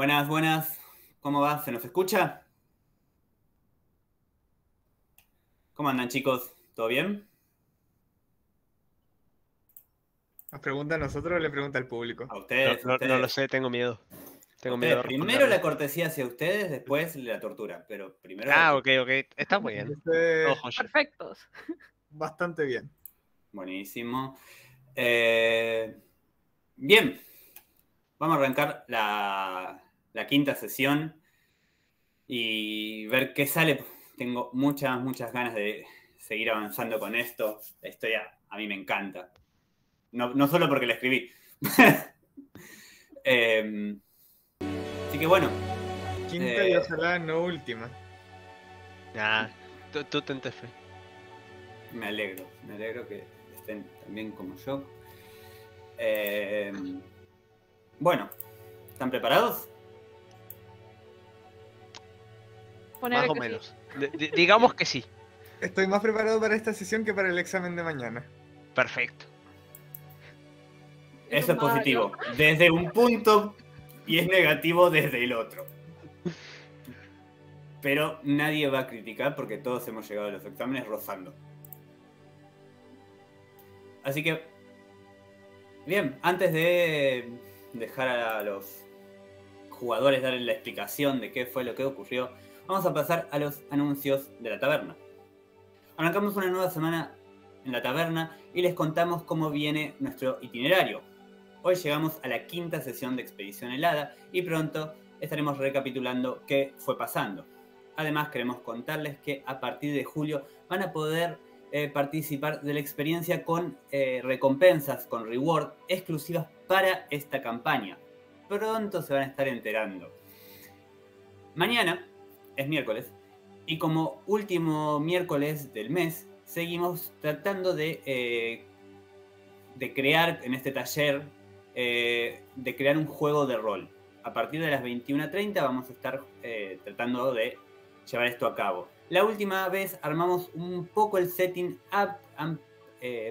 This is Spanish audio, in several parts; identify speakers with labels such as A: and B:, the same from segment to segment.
A: Buenas, buenas. ¿Cómo va? ¿Se nos escucha? ¿Cómo andan chicos? ¿Todo bien?
B: ¿Nos pregunta a nosotros o le pregunta al público?
A: A ustedes.
C: No, no-
A: ustedes.
C: no lo sé, tengo miedo. Tengo
A: Ustedes,
C: miedo.
A: primero la cortesía hacia ustedes, después la tortura. Pero primero.
C: Ah, ok, ok. Está muy bien.
B: Este,
C: joya.
D: Perfectos.
B: bastante bien.
A: Buenísimo. Eh, bien. Vamos a arrancar la, la quinta sesión y ver qué sale. Tengo muchas, muchas ganas de seguir avanzando con esto. La historia a mí me encanta. No, no solo porque la escribí. Eh, así que bueno,
B: Quinta
A: Eh.
B: y ojalá no última.
C: Nah, tú, tú tente fe.
A: me alegro. Me alegro que estén también como yo. Eh, bueno, ¿están preparados?
C: Más o
D: sí.
C: menos. Digamos que sí.
B: Estoy más preparado para esta sesión que para el examen de mañana.
C: Perfecto.
A: Eso es positivo. Desde un punto y es negativo desde el otro. Pero nadie va a criticar porque todos hemos llegado a los exámenes rozando. Así que, bien, antes de dejar a los jugadores darle la explicación de qué fue lo que ocurrió, vamos a pasar a los anuncios de la taberna. Arrancamos una nueva semana en la taberna y les contamos cómo viene nuestro itinerario. Hoy llegamos a la quinta sesión de Expedición Helada y pronto estaremos recapitulando qué fue pasando. Además queremos contarles que a partir de julio van a poder eh, participar de la experiencia con eh, recompensas, con reward exclusivas para esta campaña. Pronto se van a estar enterando. Mañana es miércoles y como último miércoles del mes seguimos tratando de, eh, de crear en este taller, eh, de crear un juego de rol. A partir de las 21.30 vamos a estar eh, tratando de llevar esto a cabo. La última vez armamos un poco el setting up,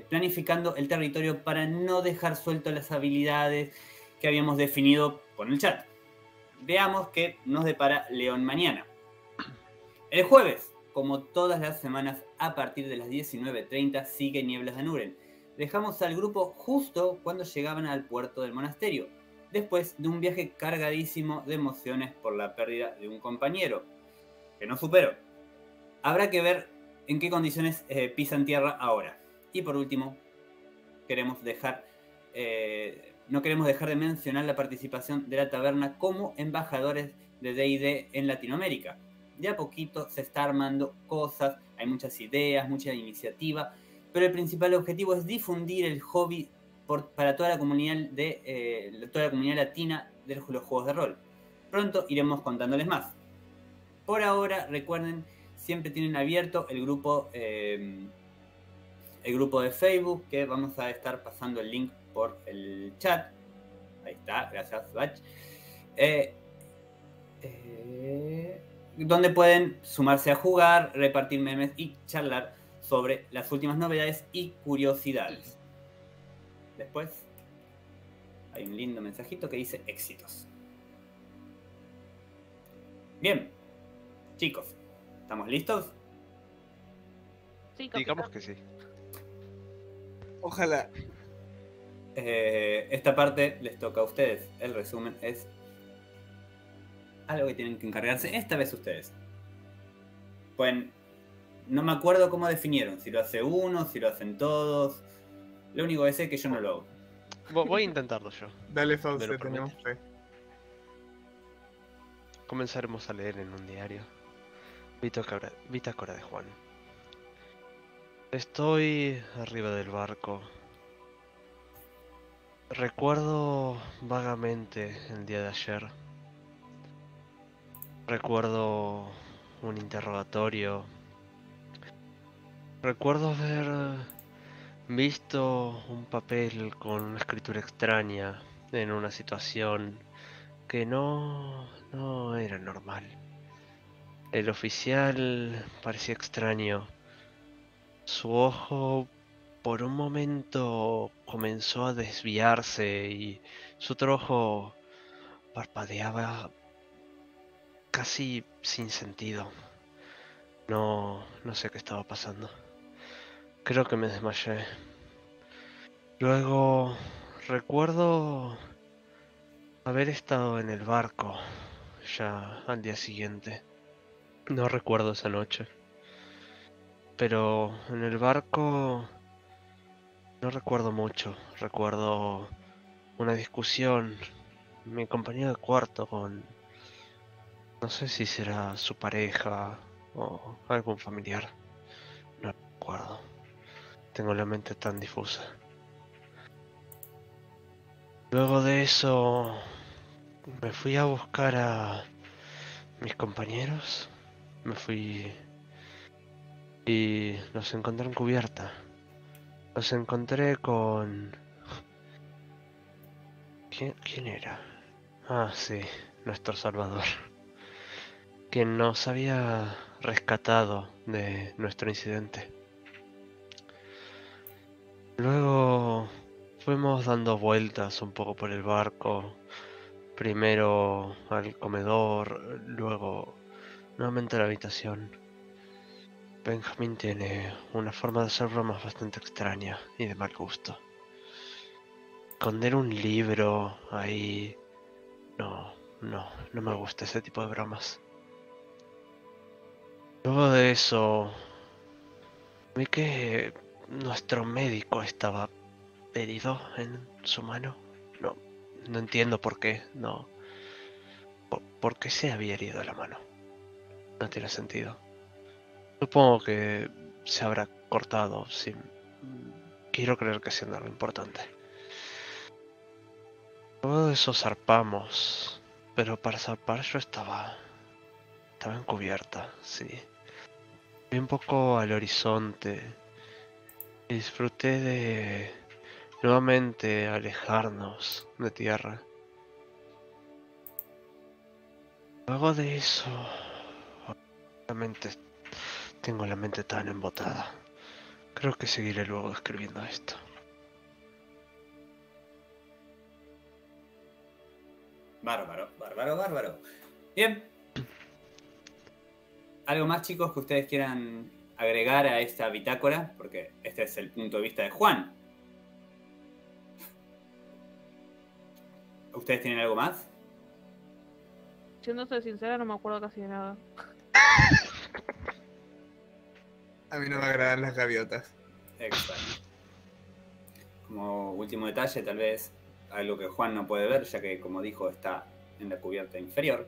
A: planificando el territorio para no dejar suelto las habilidades que habíamos definido con el chat. Veamos qué nos depara León mañana. El jueves, como todas las semanas, a partir de las 19.30 sigue Nieblas de Nuren. Dejamos al grupo justo cuando llegaban al puerto del monasterio, después de un viaje cargadísimo de emociones por la pérdida de un compañero, que no superó. Habrá que ver en qué condiciones eh, pisan tierra ahora. Y por último, eh, no queremos dejar de mencionar la participación de la taberna como embajadores de D&D en Latinoamérica. De a poquito se está armando cosas, hay muchas ideas, mucha iniciativa, pero el principal objetivo es difundir el hobby para toda la comunidad de eh, toda la comunidad latina de los juegos de rol. Pronto iremos contándoles más. Por ahora, recuerden, siempre tienen abierto el grupo eh, el grupo de Facebook, que vamos a estar pasando el link por el chat. Ahí está, gracias, Bach. Eh, eh, donde pueden sumarse a jugar, repartir memes y charlar sobre las últimas novedades y curiosidades. Después hay un lindo mensajito que dice éxitos. Bien, chicos, ¿estamos listos?
D: Sí.
C: Digamos que sí.
B: Ojalá.
A: Eh, esta parte les toca a ustedes. El resumen es algo que tienen que encargarse esta vez ustedes. Pueden. No me acuerdo cómo definieron, si lo hace uno, si lo hacen todos. Lo único que sé es que yo no lo hago.
C: Vo- Voy a intentarlo yo.
B: Dale, Fausto, tenemos fe.
C: Comenzaremos a leer en un diario. Bitácora de Juan. Estoy arriba del barco. Recuerdo vagamente el día de ayer. Recuerdo un interrogatorio. Recuerdo haber visto un papel con una escritura extraña en una situación que no, no era normal. El oficial parecía extraño. Su ojo por un momento comenzó a desviarse y su otro ojo parpadeaba casi sin sentido. No, no sé qué estaba pasando. Creo que me desmayé. Luego recuerdo haber estado en el barco ya al día siguiente. No recuerdo esa noche. Pero en el barco no recuerdo mucho. Recuerdo una discusión, mi compañero de cuarto con... No sé si será su pareja o algún familiar. No recuerdo. Tengo la mente tan difusa. Luego de eso me fui a buscar a mis compañeros. Me fui y los encontré en cubierta. Los encontré con... ¿Quién, quién era? Ah, sí, nuestro Salvador. Quien nos había rescatado de nuestro incidente. Luego fuimos dando vueltas un poco por el barco. Primero al comedor, luego nuevamente a la habitación. Benjamin tiene una forma de hacer bromas bastante extraña y de mal gusto. Esconder un libro ahí... No, no, no me gusta ese tipo de bromas. Luego de eso... Vi que nuestro médico estaba herido en su mano. No, no entiendo por qué, no. ¿Por, qué se había herido la mano? No tiene sentido. Supongo que se habrá cortado sin... Quiero creer que siendo algo importante. Luego de eso zarpamos. Pero para zarpar yo estaba... Estaba encubierta, sí. Un poco al horizonte. Y disfruté de... Nuevamente alejarnos de tierra. Luego de eso... Obviamente tengo la mente tan embotada. Creo que seguiré luego escribiendo esto.
A: Bárbaro, bárbaro, bárbaro. Bien. ¿Algo más, chicos, que ustedes quieran agregar a esta bitácora? Porque este es el punto de vista de Juan. ¿Ustedes tienen algo más?
D: Siéndose sincera, no me acuerdo casi de nada.
B: A mí no me agradan las gaviotas.
A: Exacto. Como último detalle, tal vez algo que Juan no puede ver, ya que como dijo está en la cubierta inferior.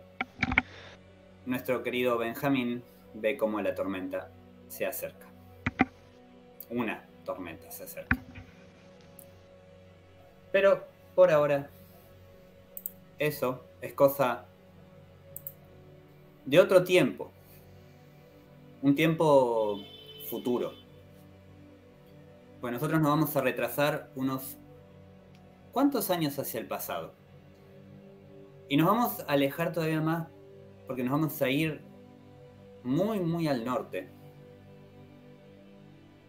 A: Nuestro querido Benjamín ve cómo la tormenta se acerca. Una tormenta se acerca. Pero por ahora, eso es cosa de otro tiempo. Un tiempo futuro. Pues nosotros nos vamos a retrasar unos cuantos años hacia el pasado. Y nos vamos a alejar todavía más porque nos vamos a ir muy, muy al norte.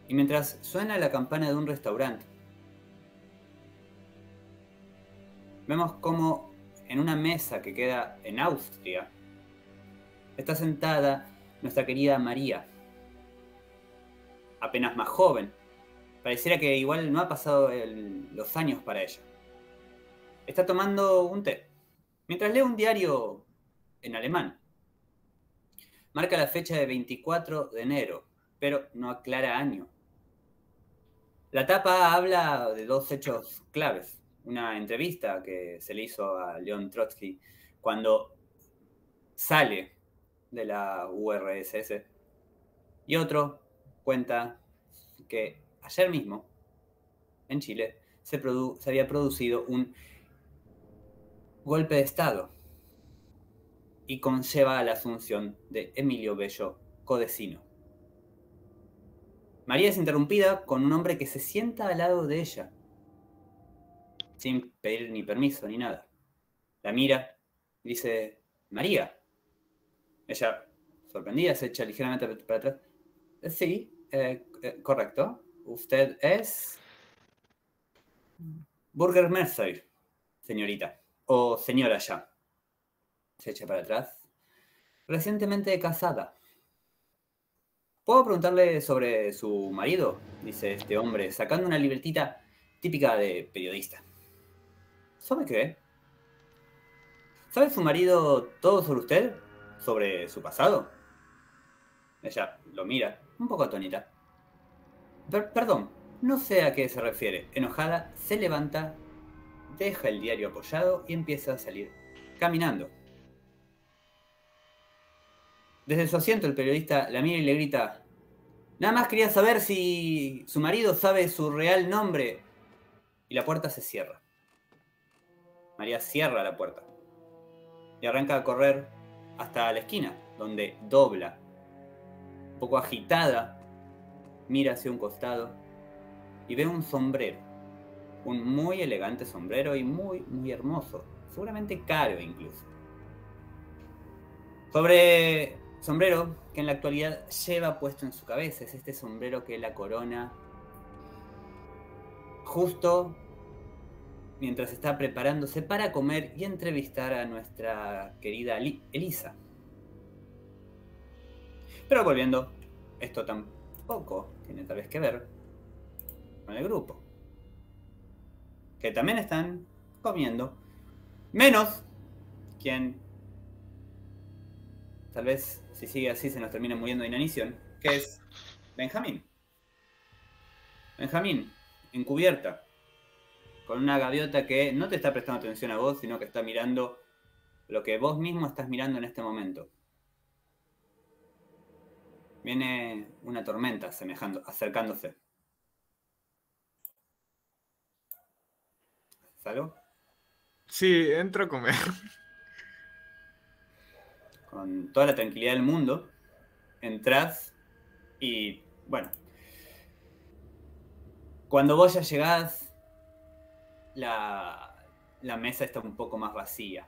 A: Y mientras suena la campana de un restaurante, vemos como en una mesa que queda en Austria está sentada nuestra querida María, apenas más joven. Pareciera que igual no ha pasado los años para ella. Está tomando un té, mientras lee un diario en alemán. Marca la fecha de 24 de enero, pero no aclara año. La tapa habla de dos hechos claves. Una entrevista que se le hizo a Leon Trotsky cuando sale de la URSS. Y otro cuenta que ayer mismo, en Chile, se, se había producido un golpe de Estado y conlleva la asunción de Emilio Bello Codesino. María es interrumpida con un hombre que se sienta al lado de ella, sin pedir ni permiso ni nada. La mira y dice, María. Ella, sorprendida, se echa ligeramente para atrás. Sí, eh, eh, correcto. Usted es... Burger Mercer, señorita. O señora ya. Se echa para atrás. recientemente casada. ¿Puedo preguntarle sobre su marido? Dice este hombre, sacando una libretita típica de periodista. ¿Sabe qué? ¿Sabe su marido todo sobre usted? ¿Sobre su pasado? Ella lo mira, un poco atónita. Per- perdón, no sé a qué se refiere. Enojada, se levanta, deja el diario apoyado y empieza a salir caminando. Desde su asiento el periodista la mira y le grita, nada más quería saber si su marido sabe su real nombre. Y la puerta se cierra. María cierra la puerta y arranca a correr hasta la esquina, donde dobla, un poco agitada, mira hacia un costado y ve un sombrero, un muy elegante sombrero y muy, muy hermoso, seguramente caro incluso. Sobre sombrero que en la actualidad lleva puesto en su cabeza, es este sombrero que la corona justo mientras está preparándose para comer y entrevistar a nuestra querida Li- Elisa. Pero volviendo, esto tampoco tiene tal vez que ver con el grupo. Que también están comiendo. Menos quien tal vez si sigue así se nos termina muriendo de inanición, que es Benjamín. Benjamín, encubierta, con una gaviota que no te está prestando atención a vos, sino que está mirando lo que vos mismo estás mirando en este momento. Viene una tormenta semejando, acercándose. ¿Salgo?
B: Sí, entro a comer.
A: Con toda la tranquilidad del mundo, entras y, bueno, cuando vos ya llegás, la, la mesa está un poco más vacía.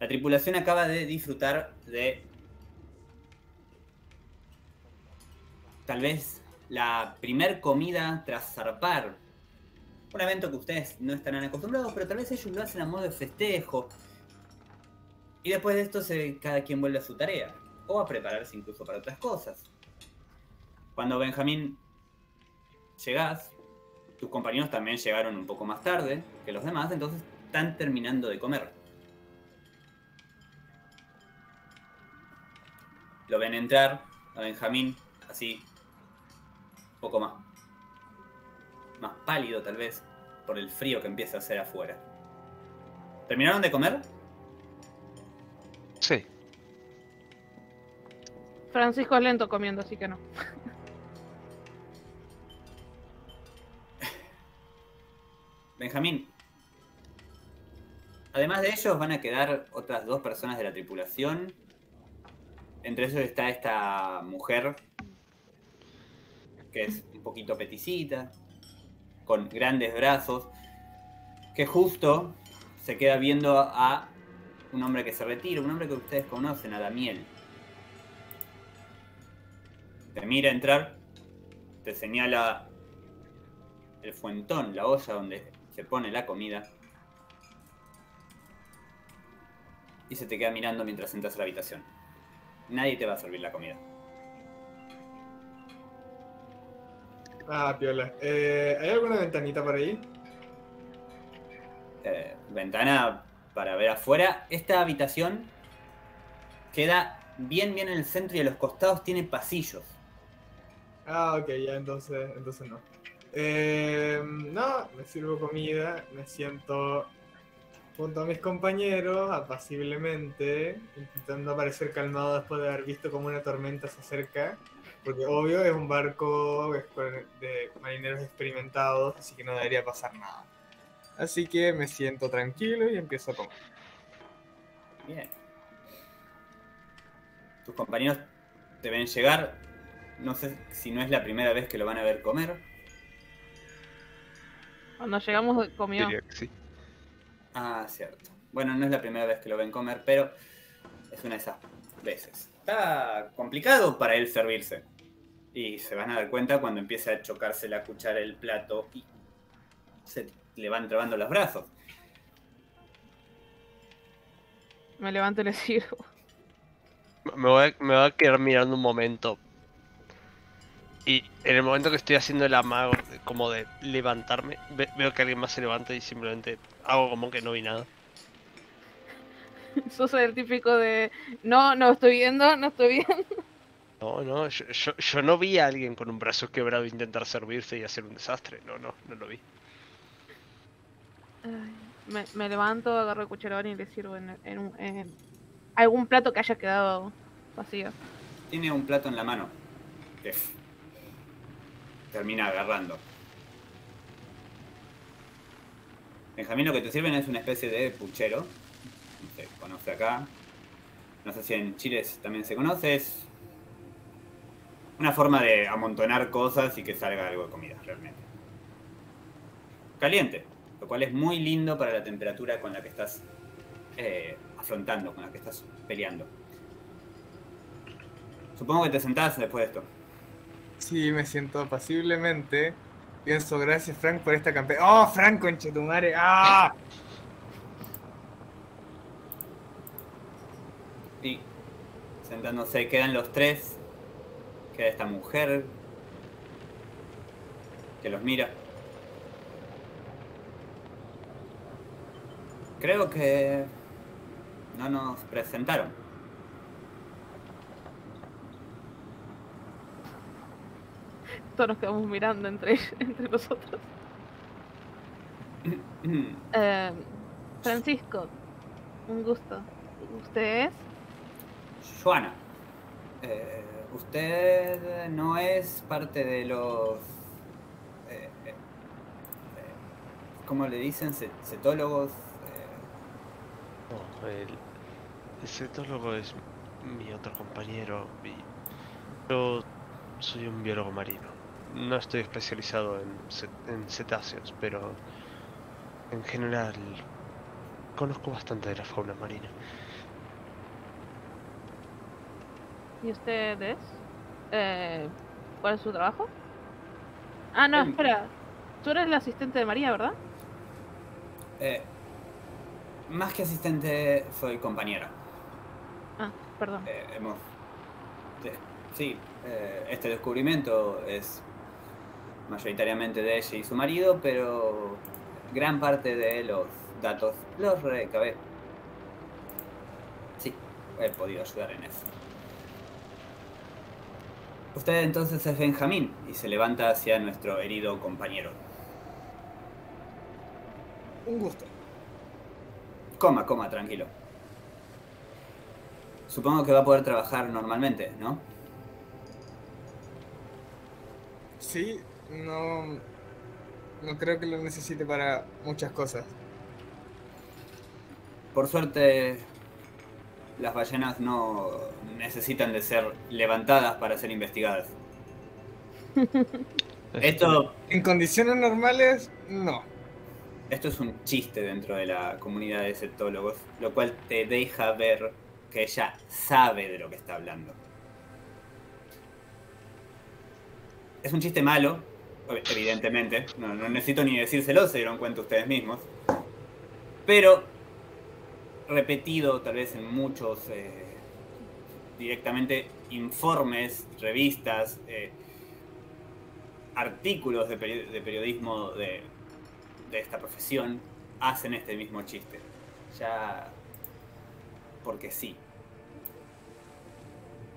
A: La tripulación acaba de disfrutar de tal vez la primer comida tras zarpar. Un evento que ustedes no estarán acostumbrados, pero tal vez ellos lo hacen a modo de festejo. Y después de esto se, cada quien vuelve a su tarea. O a prepararse incluso para otras cosas. Cuando Benjamín llegás, tus compañeros también llegaron un poco más tarde que los demás, entonces están terminando de comer. Lo ven entrar a Benjamín así, un poco más, más pálido tal vez, por el frío que empieza a hacer afuera. ¿Terminaron de comer?
C: Sí.
D: Francisco es lento comiendo, así que no.
A: Benjamín. Además de ellos van a quedar otras dos personas de la tripulación. Entre ellos está esta mujer que es un poquito peticita, con grandes brazos, que justo se queda viendo a un hombre que se retira, un hombre que ustedes conocen, a Damiel. Te mira entrar, te señala el fuentón, la olla donde se pone la comida. Y se te queda mirando mientras entras a la habitación. Nadie te va a servir la comida.
B: Ah, piola. Eh, ¿Hay alguna ventanita por ahí?
A: Eh, ventana para ver afuera. Esta habitación queda bien, bien en el centro y a los costados tiene pasillos.
B: Ah, ok, ya entonces, entonces no. Eh, no, me sirvo comida, me siento junto a mis compañeros, apaciblemente, intentando parecer calmado después de haber visto cómo una tormenta se acerca. Porque obvio es un barco de marineros experimentados, así que no debería pasar nada. Así que me siento tranquilo y empiezo a comer.
A: Bien. Tus compañeros te ven llegar. No sé si no es la primera vez que lo van a ver comer.
D: Cuando llegamos comió.
C: Diría que sí.
A: Ah, cierto. Bueno, no es la primera vez que lo ven comer, pero es una de esas veces. Está complicado para él servirse. Y se van a dar cuenta cuando empieza a chocarse la cuchara el plato y se le van trabando los brazos.
D: Me levanto y le sirvo.
C: Me voy, a, me voy a quedar mirando un momento. Y en el momento que estoy haciendo el amago, como de levantarme, ve- veo que alguien más se levanta y simplemente hago como que no vi nada.
D: Sos el típico de. No, no estoy viendo, no estoy viendo.
C: No, no, yo, yo, yo no vi a alguien con un brazo quebrado intentar servirse y hacer un desastre. No, no, no lo vi.
D: Me, me levanto, agarro el cucharón y le sirvo en, algún plato que haya quedado vacío.
A: Tiene un plato en la mano. Que termina agarrando. Benjamín, lo que te sirven es una especie de puchero. Se conoce acá. No sé si en Chile también se conoce. Es una forma de amontonar cosas y que salga algo de comida, realmente. Caliente, lo cual es muy lindo para la temperatura con la que estás eh, afrontando, con la que estás peleando. Supongo que te sentás después de esto.
B: Sí, me siento apaciblemente. Pienso, gracias Frank por esta campaña. ¡Oh, Frank, conchetumare! ¡Ah!
A: Y sentándose quedan los tres. Queda esta mujer que los mira. Creo que no nos presentaron.
D: Todos nos quedamos mirando entre, entre nosotros. Eh, Francisco, un gusto. ¿Usted es?
A: Joana, eh, usted no es parte de los... eh, eh, eh, ¿Cómo le dicen? Ce- Cetólogos.
C: No, el, el cetólogo es mi otro compañero y yo soy un biólogo marino. No estoy especializado en, en cetáceos, pero en general conozco bastante de la fauna marina.
D: ¿Y usted es? Eh, ¿Cuál es su trabajo? Ah, no,
A: Em.
D: espera. Tú eres el asistente de María, ¿verdad?
A: Eh, más que asistente, soy compañera.
D: Ah, perdón.
A: Eh, hemos. sí, eh, este descubrimiento es mayoritariamente de ella y su marido, pero gran parte de los datos los recabé. Sí, he podido ayudar en eso. Usted entonces es Benjamín y se levanta hacia nuestro herido compañero.
B: Un gusto.
A: Coma, coma, tranquilo. Supongo que va a poder trabajar normalmente, ¿no?
B: Sí, no. No creo que lo necesite para muchas cosas.
A: Por suerte, las ballenas no necesitan de ser levantadas para ser investigadas. Esto,
B: En condiciones normales, no.
A: Esto es un chiste dentro de la comunidad de septólogos, lo cual te deja ver que ella sabe de lo que está hablando. Es un chiste malo, evidentemente, no, necesito ni decírselo, se dieron cuenta ustedes mismos. Pero repetido tal vez en muchos eh, directamente informes, revistas, eh, artículos de periodismo de, de esta profesión hacen este mismo chiste. Ya porque sí.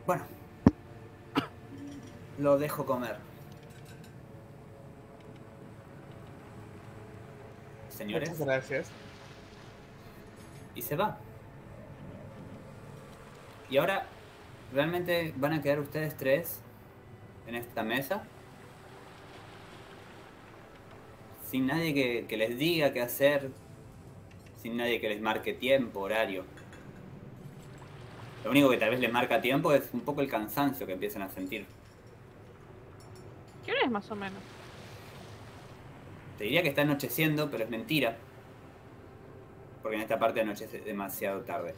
A: Bueno, lo dejo comer. Señores
B: Muchas gracias.
A: y se va. Y ahora, ¿realmente van a quedar ustedes tres en esta mesa? Sin nadie que, que les diga qué hacer, sin nadie que les marque tiempo, horario. Lo único que tal vez les marca tiempo es un poco el cansancio que empiezan a sentir.
D: ¿Quién es más o menos?
A: Te diría que está anocheciendo, pero es mentira. Porque en esta parte anochece demasiado tarde.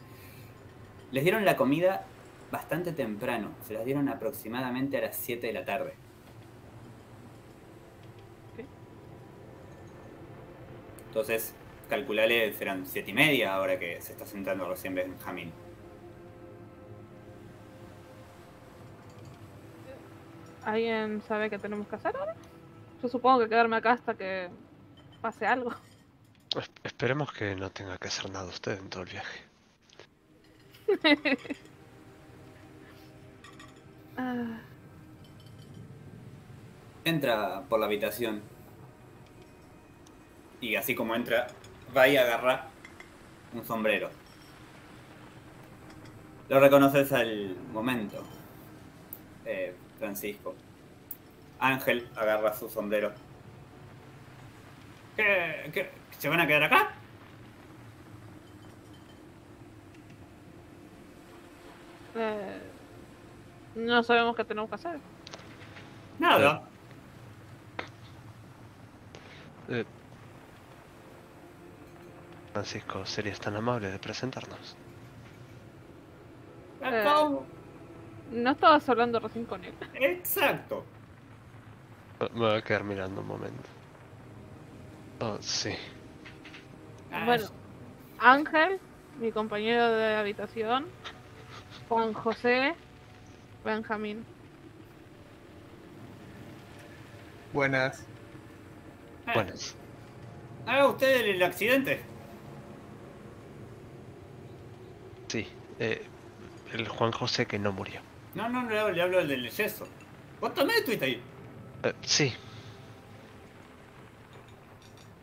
A: Les dieron la comida bastante temprano. Se las dieron aproximadamente a las 7 de la tarde. Entonces, calculale, serán siete y media ahora que se está sentando recién Benjamín.
D: ¿Alguien sabe qué tenemos que hacer ahora? Yo supongo que quedarme acá hasta que pase algo.
C: Esperemos que no tenga que hacer nada usted en todo el viaje.
A: Entra por la habitación y así como entra, va y agarra un sombrero. Lo reconoces al momento, eh, Francisco. Ángel agarra su sombrero. ¿Qué, qué? ¿Se van a quedar acá?
D: eh, no sabemos qué tenemos que hacer.
A: Nada.
C: Eh, Francisco, ¿serías tan amable de presentarnos?
A: Acabo-
D: No estabas hablando recién con él.
A: Exacto.
C: Me me voy a quedar mirando un momento. Oh, sí.
A: Ah,
D: Bueno, Ángel, mi compañero de habitación, Juan José, Benjamín.
B: Buenas.
A: ah,
C: Buenas.
A: Haga usted el accidente.
C: Sí. Eh, el Juan José que no murió.
A: No, no, no, le hablo del yeso. Vos también estuviste ahí.
C: Eh, sí.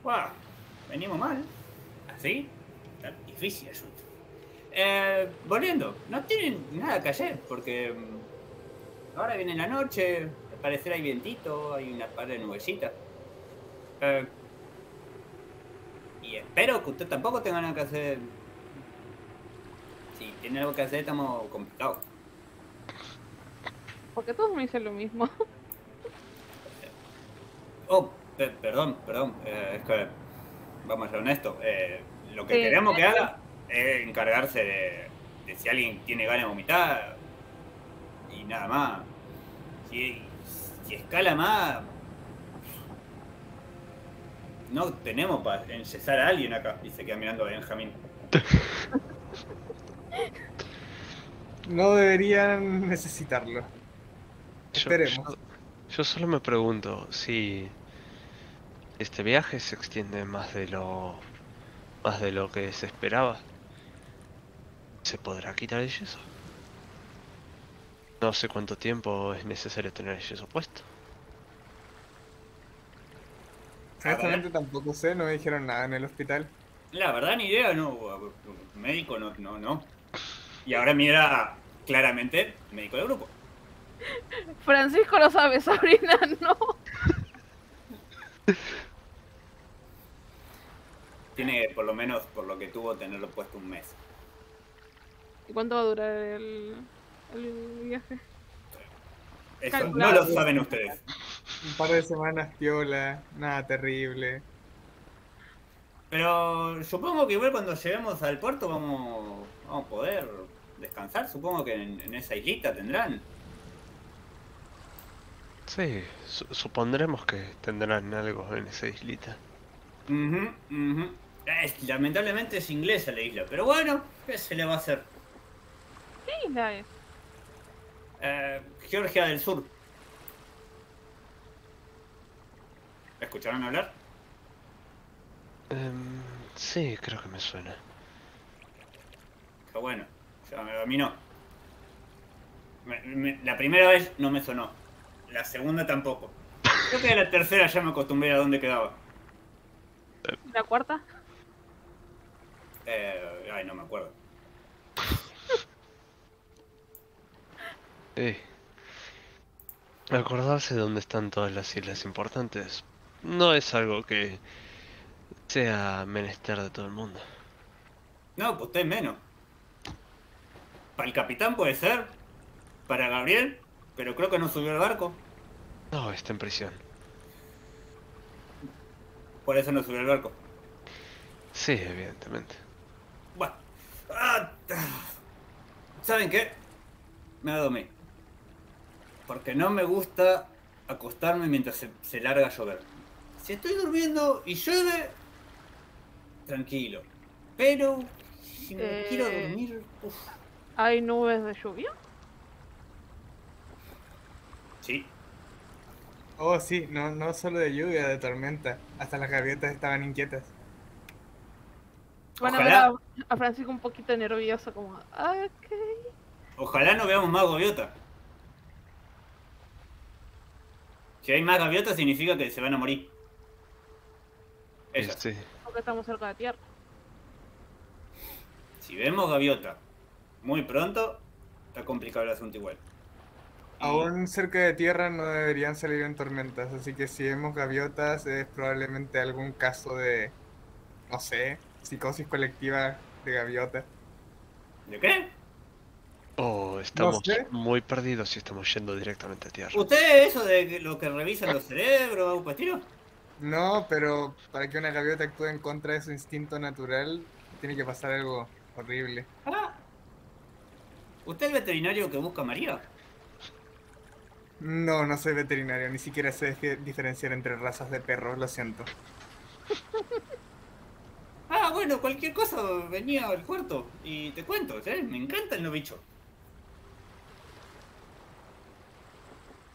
A: Wow, venimos mal. ¿Así? Está difícil el asunto. Eh, volviendo, no tienen nada que hacer porque mm, ahora viene la noche, al parecer hay vientito, hay una par de nubecitas. Eh, y espero que usted tampoco tenga nada que hacer. Tiene algo que hacer, estamos complicados.
D: Porque todos me dicen lo mismo.
A: Oh, pe- perdón, perdón. eh, es que, vamos a ser honestos. eh, lo que
D: Sí,
A: queremos que haga es encargarse de, de si alguien tiene ganas de vomitar y nada más. Si, si escala más, no tenemos para encesar a alguien acá. Y se queda mirando a Benjamín.
B: No deberían necesitarlo.
C: Yo-
B: Esperemos.
C: Yo, yo solo me pregunto si este viaje se extiende más de lo más de lo que se esperaba. ¿Se podrá quitar el yeso? No sé cuánto tiempo es necesario tener el yeso puesto.
B: Honestamente tampoco sé, no me dijeron nada en el hospital.
A: La verdad, ni idea, no. Médico, no, no, no. Y ahora mira claramente médico del grupo.
D: Francisco lo sabe, Sabrina, no.
A: Tiene por lo menos, por lo que tuvo, tenerlo puesto un mes.
D: ¿Y cuánto va a durar el, el viaje?
A: Eso no lo saben ustedes.
B: Un par de semanas piola, nada terrible.
A: Pero supongo que igual cuando lleguemos al puerto vamos, vamos a poder descansar. Supongo que en, en esa islita tendrán.
C: Sí, su- supondremos que tendrán algo en esa islita.
A: Ujú. Es- lamentablemente es inglesa la isla, pero bueno, ¿qué se le va a hacer?
D: ¿Qué isla es?
A: Eh, Georgia del Sur. ¿Escucharon hablar?
C: Em, sí, creo que me suena.
A: Pero bueno, ya a mí no. Me- me- la primera vez no me sonó. La segunda tampoco. Creo que a la tercera ya me acostumbré a dónde quedaba.
D: ¿Y ¿La cuarta?
A: Eh, ay, no me acuerdo.
C: Sí. Acordarse de dónde están todas las islas importantes no es algo que sea menester de todo el mundo.
A: No, pues usted menos. Para el capitán puede ser. Para Gabriel, pero creo que no subió al barco.
C: No, está en prisión.
A: Por eso no subió al barco.
C: Sí, evidentemente.
A: Bueno. Ah. ¿Saben qué? Me dormir. Porque no me gusta acostarme mientras se, se larga a llover. Si estoy durmiendo y llueve, tranquilo. Pero si me
D: Eh.
A: quiero dormir, uf.
D: ¿Hay nubes de lluvia?
A: Sí,
B: Oh, sí, no, no solo de lluvia, de tormenta. Hasta las gaviotas estaban inquietas.
D: Van a ver
A: Ojalá.
D: a, a Francisco un poquito nervioso, como, ok.
A: Ojalá no veamos más gaviota. Si hay más gaviotas significa que se van a morir. Ellas.
C: Este,
D: Porque estamos cerca de tierra.
A: Si vemos gaviota muy pronto, está complicado el asunto igual.
B: Aún cerca de tierra no deberían salir en tormentas, así que si vemos gaviotas es probablemente algún caso de, no sé, psicosis colectiva de gaviota.
A: ¿De qué?
C: oh, estamos
B: sé.
C: muy perdidos si estamos yendo directamente a tierra.
A: ¿Usted eso de lo que revisan los cerebros, estilo?
B: No, pero para que una gaviota actúe en contra de su instinto natural, tiene que pasar algo horrible.
A: Ah. ¿Usted es el veterinario que busca a María?
B: No, no soy veterinario, ni siquiera sé dif- diferenciar entre razas de perros, lo siento.
A: Ah, bueno, cualquier cosa venía al cuarto y te cuento, ¿sabes? Me encantan los bichos.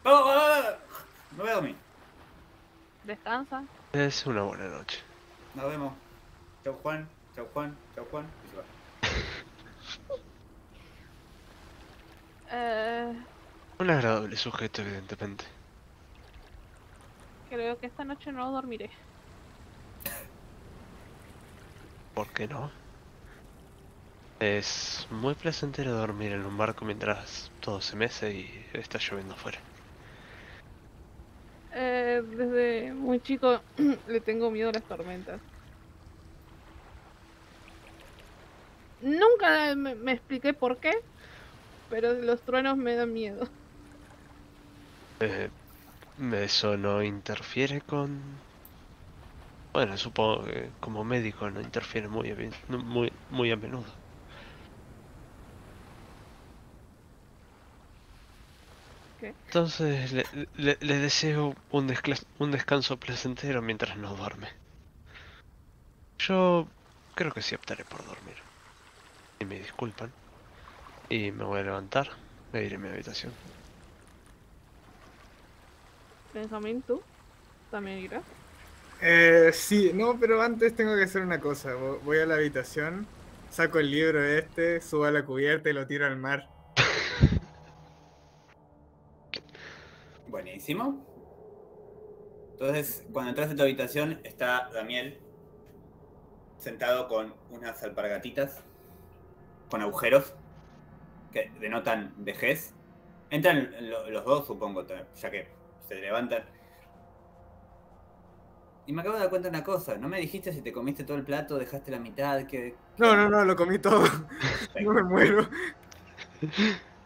A: Vamos, vamos, vamos. Me voy a dormir.
D: Descansa.
C: Es una buena noche.
A: Nos vemos. Chau Juan, chau Juan, chau Juan.
D: Eh,
C: Un agradable sujeto, evidentemente.
D: creo que esta noche no dormiré.
C: ¿Por qué no? Es muy placentero dormir en un barco mientras todo se mece y está lloviendo afuera.
D: Eh, desde muy chico le tengo miedo a las tormentas. Nunca me, me expliqué por qué, pero los truenos me dan miedo.
C: Eh, ¿Eso no interfiere con...? Bueno, supongo que como médico no interfiere muy a, muy, muy a menudo.
D: ¿Qué?
C: Entonces le, le- le deseo un descanso placentero mientras no duerme. Yo creo que sí optaré por dormir. Y me disculpan. Y me voy a levantar. Me iré a mi habitación.
D: Benjamín, ¿tú? ¿También irás?
B: Eh, sí, no, pero antes tengo que hacer una cosa. Vo- Voy a la habitación, saco el libro este, subo a la cubierta y lo tiro al mar.
A: Buenísimo. Entonces, cuando entras en tu habitación, está Daniel sentado con unas alpargatitas con agujeros que denotan vejez. Entran lo- los dos, supongo, ya que se levantan. Y me acabo de dar cuenta de una cosa. No me dijiste si te comiste todo el plato, dejaste la mitad, que...
B: No, no, no, lo comí todo. No me muero.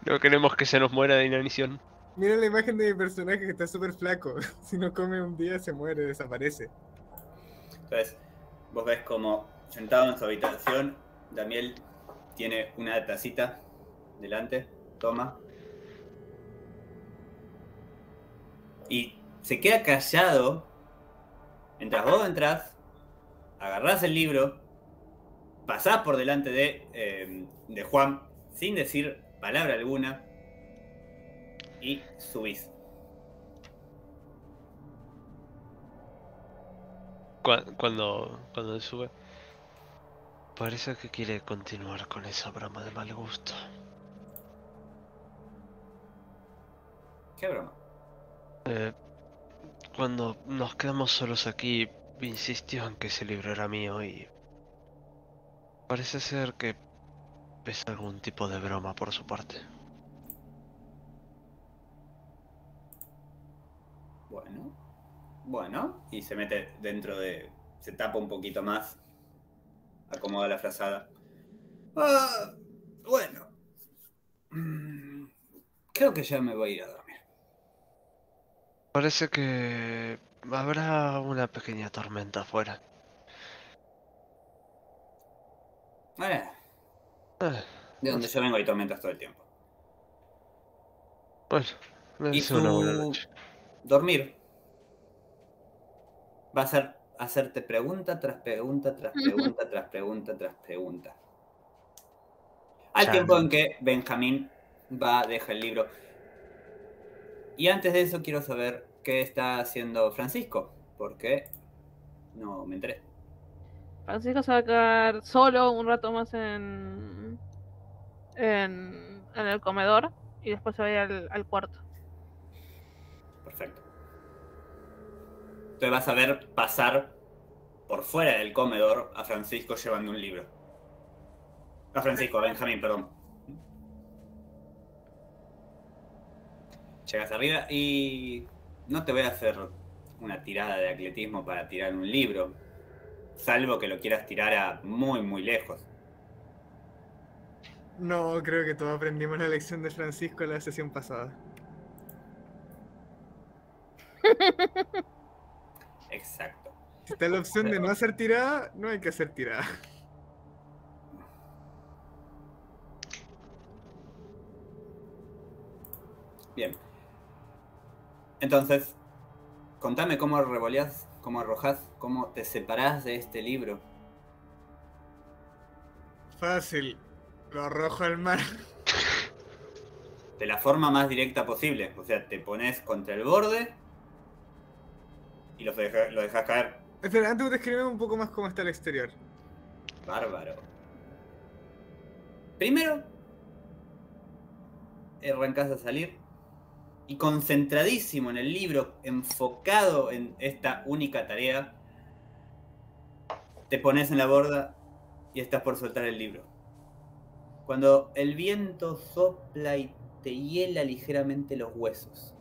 C: No queremos que se nos muera de inanición.
B: Mira la imagen de mi personaje que está súper flaco. Si no come un día se muere, desaparece.
A: Entonces, vos ves como sentado en su habitación, Daniel tiene una tacita delante, toma. Y se queda callado mientras vos entras, agarrás el libro, pasás por delante de, eh, de Juan sin decir palabra alguna y subís.
C: Cua- Cuando, cuando sube, parece que quiere continuar con esa broma de mal gusto.
A: ¿Qué broma?
C: Eh, cuando nos quedamos solos aquí, insistió en que ese libro era mío y parece ser que es algún tipo de broma por su parte.
A: Bueno. Bueno. Y se mete dentro de. Se tapa un poquito más. Acomoda la frazada. Ah, bueno. Mm, Creo que ya me voy a ir a dormir.
C: Parece que habrá una pequeña tormenta afuera. Eh,
A: de donde yo vengo hay tormentas todo el tiempo.
C: bueno, me
A: Y
C: una buena
A: su-
C: noche.
A: Dormir. Va a ser hacerte pregunta tras pregunta tras pregunta tras pregunta tras pregunta. Al tiempo en que Benjamín va, deja el libro. Y antes de eso quiero saber qué está haciendo Francisco, porque no me enteré.
D: Francisco se va a quedar solo un rato más en, en, en el comedor y después se va a ir al, al cuarto.
A: Perfecto. Entonces vas a ver pasar por fuera del comedor a Francisco llevando un libro. A Francisco, a Benjamín, perdón. Llegas arriba y no te voy a hacer una tirada de atletismo para tirar un libro, salvo que lo quieras tirar a muy, muy lejos.
B: No, creo que todos aprendimos la lección de Francisco en la sesión pasada.
A: Exacto.
B: Si está la opción de no hacer tirada, no hay que hacer tirada.
A: Bien. Entonces, contame cómo revoleás, cómo arrojás, cómo te separás de este libro.
B: Fácil. Lo arrojo al mar.
A: De la forma más directa posible. O sea, te pones contra el borde y lo dejas, lo dejas caer.
B: Espera, antes describir un poco más cómo está el exterior.
A: Bárbaro. Primero, arrancas a salir y concentradísimo en el libro, enfocado en esta única tarea, te pones en la borda y estás por soltar el libro. Cuando el viento sopla y te hiela ligeramente los huesos.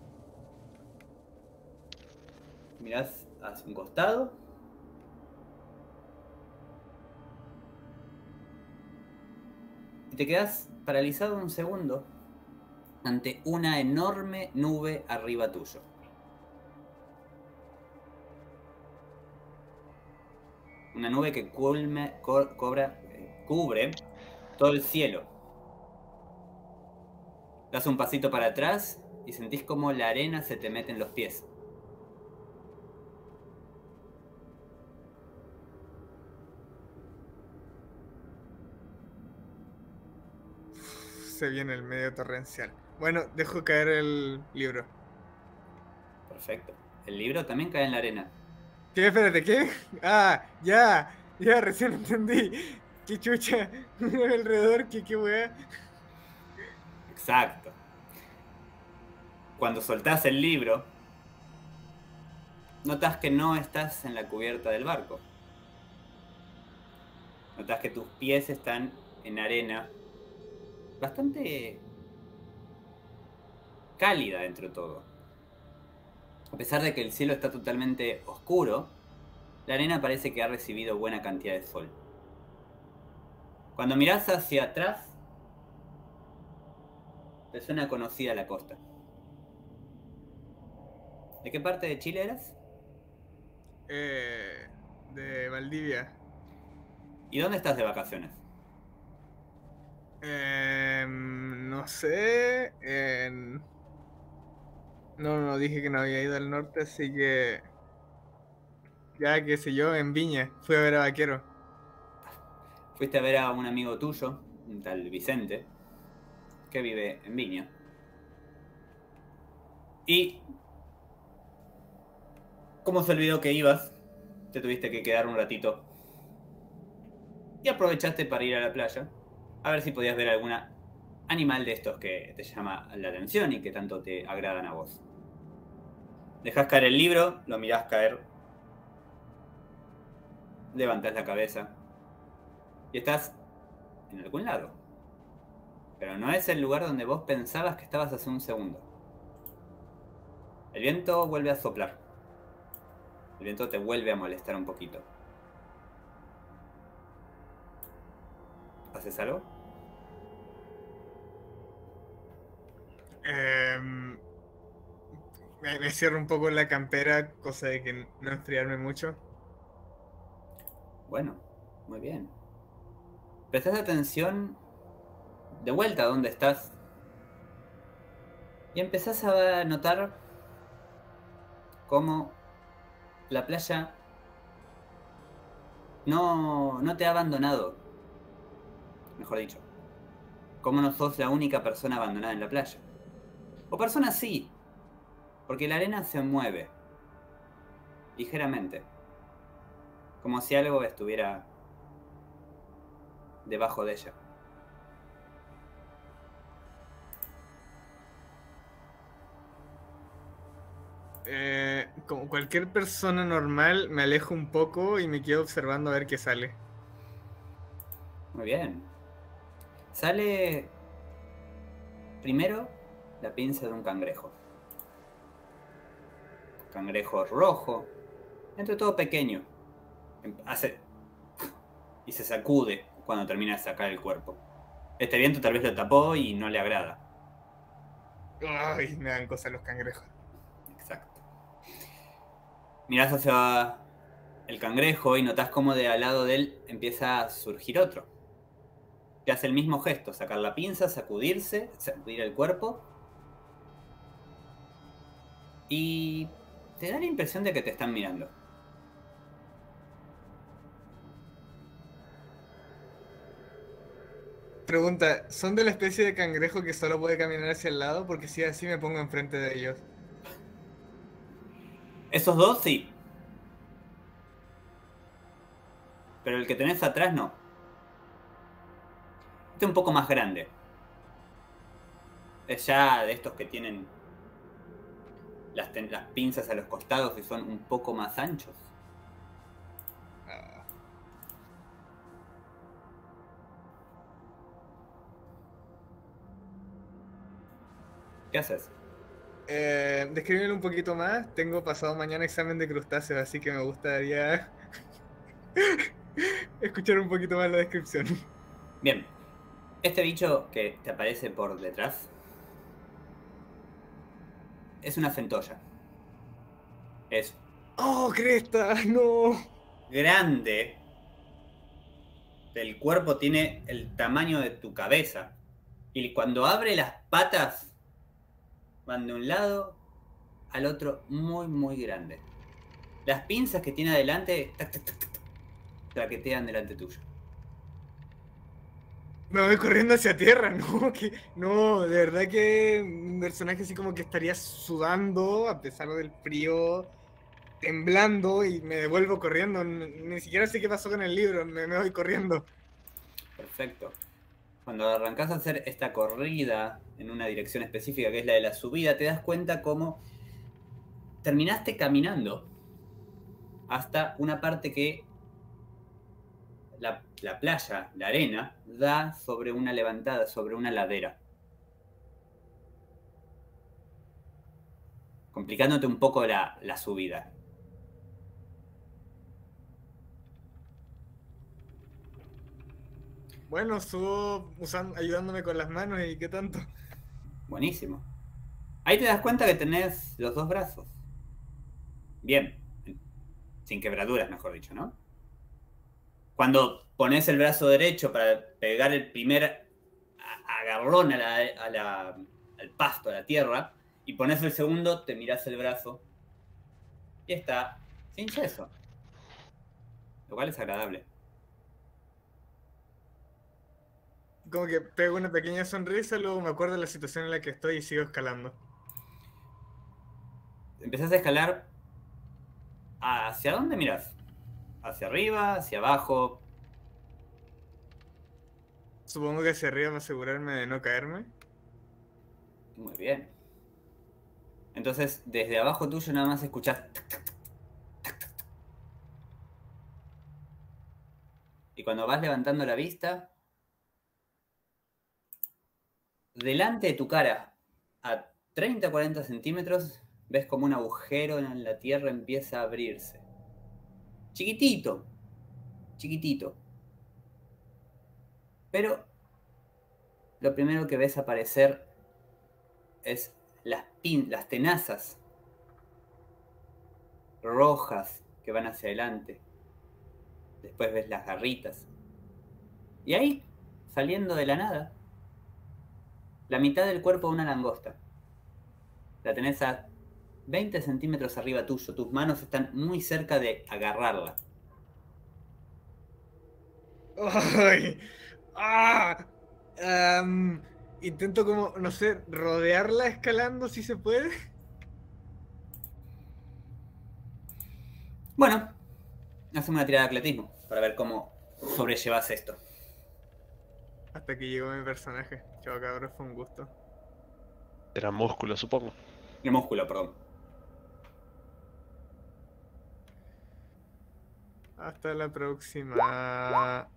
A: Mirás hacia un costado. Y te quedas paralizado un segundo ante una enorme nube arriba tuyo. Una nube que cobra- eh, cubre todo el cielo. Das un pasito para atrás y sentís como la arena se te mete en los pies.
B: Se viene el medio torrencial. Bueno, dejo caer el libro.
A: Perfecto. El libro también cae en la arena.
B: ¿Qué? Espérate, ¿qué? Ah, ya, ya, recién entendí. Qué chucha. Alrededor, que qué weá.
A: Exacto. Cuando soltás el libro, notas que no estás en la cubierta del barco. Notas que tus pies están en arena bastante cálida dentro de todo. A pesar de que el cielo está totalmente oscuro, la arena parece que ha recibido buena cantidad de sol. Cuando mirás hacia atrás, te suena conocida la costa. ¿De qué parte de Chile eras?
B: Eh, de Valdivia.
A: ¿Y dónde estás de vacaciones?
B: Em, no sé. En... No, no, dije que no había ido al norte, así que. Ya, qué sé yo, en Viña. Fui a ver a Vaquero.
A: Fuiste a ver a un amigo tuyo, un tal Vicente, que vive en Viña. Y... Como se olvidó que ibas, te tuviste que quedar un ratito. Y aprovechaste para ir a la playa, a ver si podías ver algún animal de estos que te llama la atención y que tanto te agradan a vos. Dejas caer el libro, lo mirás caer. Levantás la cabeza. Y estás en algún lado. Pero no es el lugar donde vos pensabas que estabas hace un segundo. El viento vuelve a soplar. El viento te vuelve a molestar un poquito. ¿Haces algo?
B: Em, me, cierro un poco la campera, cosa de que no enfriarme mucho.
A: Bueno, muy bien. Prestás atención de vuelta a donde estás. Y empezás a notar cómo la playa no, no te ha abandonado. Mejor dicho, cómo no sos la única persona abandonada en la playa. O personas sí, Porque la arena se mueve. Ligeramente. Como si algo estuviera debajo de ella.
B: Eh, como cualquier persona normal, me alejo un poco y me quedo observando a ver qué sale.
A: Muy bien. Sale primero la pinza de un cangrejo. Cangrejo rojo, entre todo pequeño. Em, Hace y se sacude cuando termina de sacar el cuerpo. Este viento tal vez lo tapó y no le agrada.
B: Ay, me dan cosas los cangrejos.
A: Exacto. Mirás hacia el cangrejo y notas cómo de al lado de él empieza a surgir otro. Que hace el mismo gesto, sacar la pinza, sacudirse, sacudir el cuerpo. Y te da la impresión de que te están mirando.
B: Pregunta, ¿son de la especie de cangrejo que solo puede caminar hacia el lado? Porque si así me pongo enfrente de ellos.
A: Esos dos sí. Pero el que tenés atrás no. Este es un poco más grande. Es ya de estos que tienen las, ten- las pinzas a los costados y son un poco más anchos.
B: Ah,
A: ¿Qué haces?
B: Eh, descríbelo un poquito más. Tengo pasado mañana examen de crustáceos, así que me gustaría escuchar un poquito más la descripción.
A: Bien. Este bicho que te aparece por detrás es una centolla. Es
B: ¡Oh, cresta! ¡No!
A: grande. El cuerpo tiene el tamaño de tu cabeza. Y cuando abre las patas, van de un lado al otro muy, muy grande. Las pinzas que tiene adelante tac, tac, tac, tac, tac, traquetean delante tuyo.
B: Me voy corriendo hacia tierra, no, que, no, de verdad que un personaje así como que estaría sudando a pesar del frío, temblando y me devuelvo corriendo. Ni, siquiera sé qué pasó con el libro, me, me voy corriendo.
A: Perfecto. Cuando arrancas a hacer esta corrida en una dirección específica, que es la de la subida, te das cuenta cómo terminaste caminando hasta una parte que la, la playa, la arena, da sobre una levantada, sobre una ladera. Complicándote un poco la, la subida.
B: Bueno, usando, ayudándome con las manos y qué tanto.
A: Buenísimo. Ahí te das cuenta que tenés los dos brazos. Bien. Sin quebraduras, mejor dicho, ¿no? Cuando pones el brazo derecho para pegar el primer agarrón a la- a la- al pasto, a la tierra, y pones el segundo, te mirás el brazo y está sin yeso. Lo cual es agradable.
B: Como que pego una pequeña sonrisa, luego me acuerdo de la situación en la que estoy y sigo escalando.
A: Empezás a escalar. ¿Hacia dónde miras? ¿Hacia arriba? ¿Hacia abajo?
B: Supongo que hacia arriba para asegurarme de no caerme.
A: Muy bien. Entonces, desde abajo tuyo nada más escuchás. Y cuando vas levantando la vista, delante de tu cara, a 30-40 centímetros, ves como un agujero en la tierra empieza a abrirse. Chiquitito, chiquitito. Pero lo primero que ves aparecer es las, pin- las tenazas rojas que van hacia adelante. Después ves las garritas. Y ahí, saliendo de la nada, la mitad del cuerpo de una langosta. La tenés a 20 centímetros arriba tuyo. Tus manos están muy cerca de agarrarla.
B: ¡Ay! ¡Ah! Intento como, no sé, rodearla escalando si se puede.
A: Bueno, hacemos una tirada de atletismo para ver cómo sobrellevas esto.
B: Hasta que llegó mi personaje. Chao cabrón, fue un gusto.
C: Era músculo, supongo.
A: El músculo, perdón.
B: Hasta la próxima.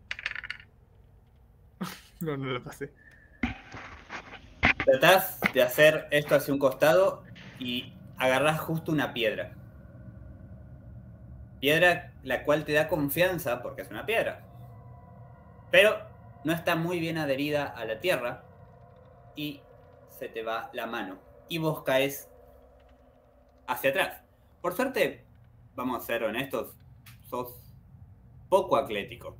B: no, no lo pasé.
A: Tratás de hacer esto hacia un costado y agarrás justo una piedra. Piedra la cual te da confianza porque es una piedra. Pero no está muy bien adherida a la tierra y se te va la mano. Y vos caes hacia atrás. Por suerte, vamos a ser honestos, sos poco atlético.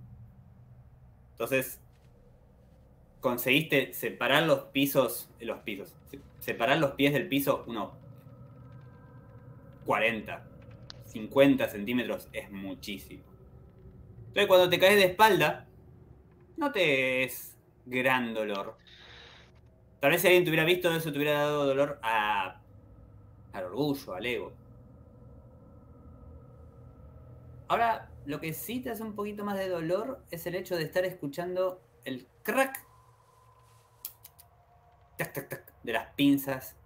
A: Entonces, conseguiste separar los pisos, los pisos, se- separar los pies del piso unos 40, 50 centímetros es muchísimo. Entonces, cuando te caes de espalda, no te es gran dolor. Tal vez si alguien te hubiera visto eso te hubiera dado dolor a, al orgullo, al ego. Ahora, lo que sí te hace un poquito más de dolor es el hecho de estar escuchando el crack tac, tac, tac, de las pinzas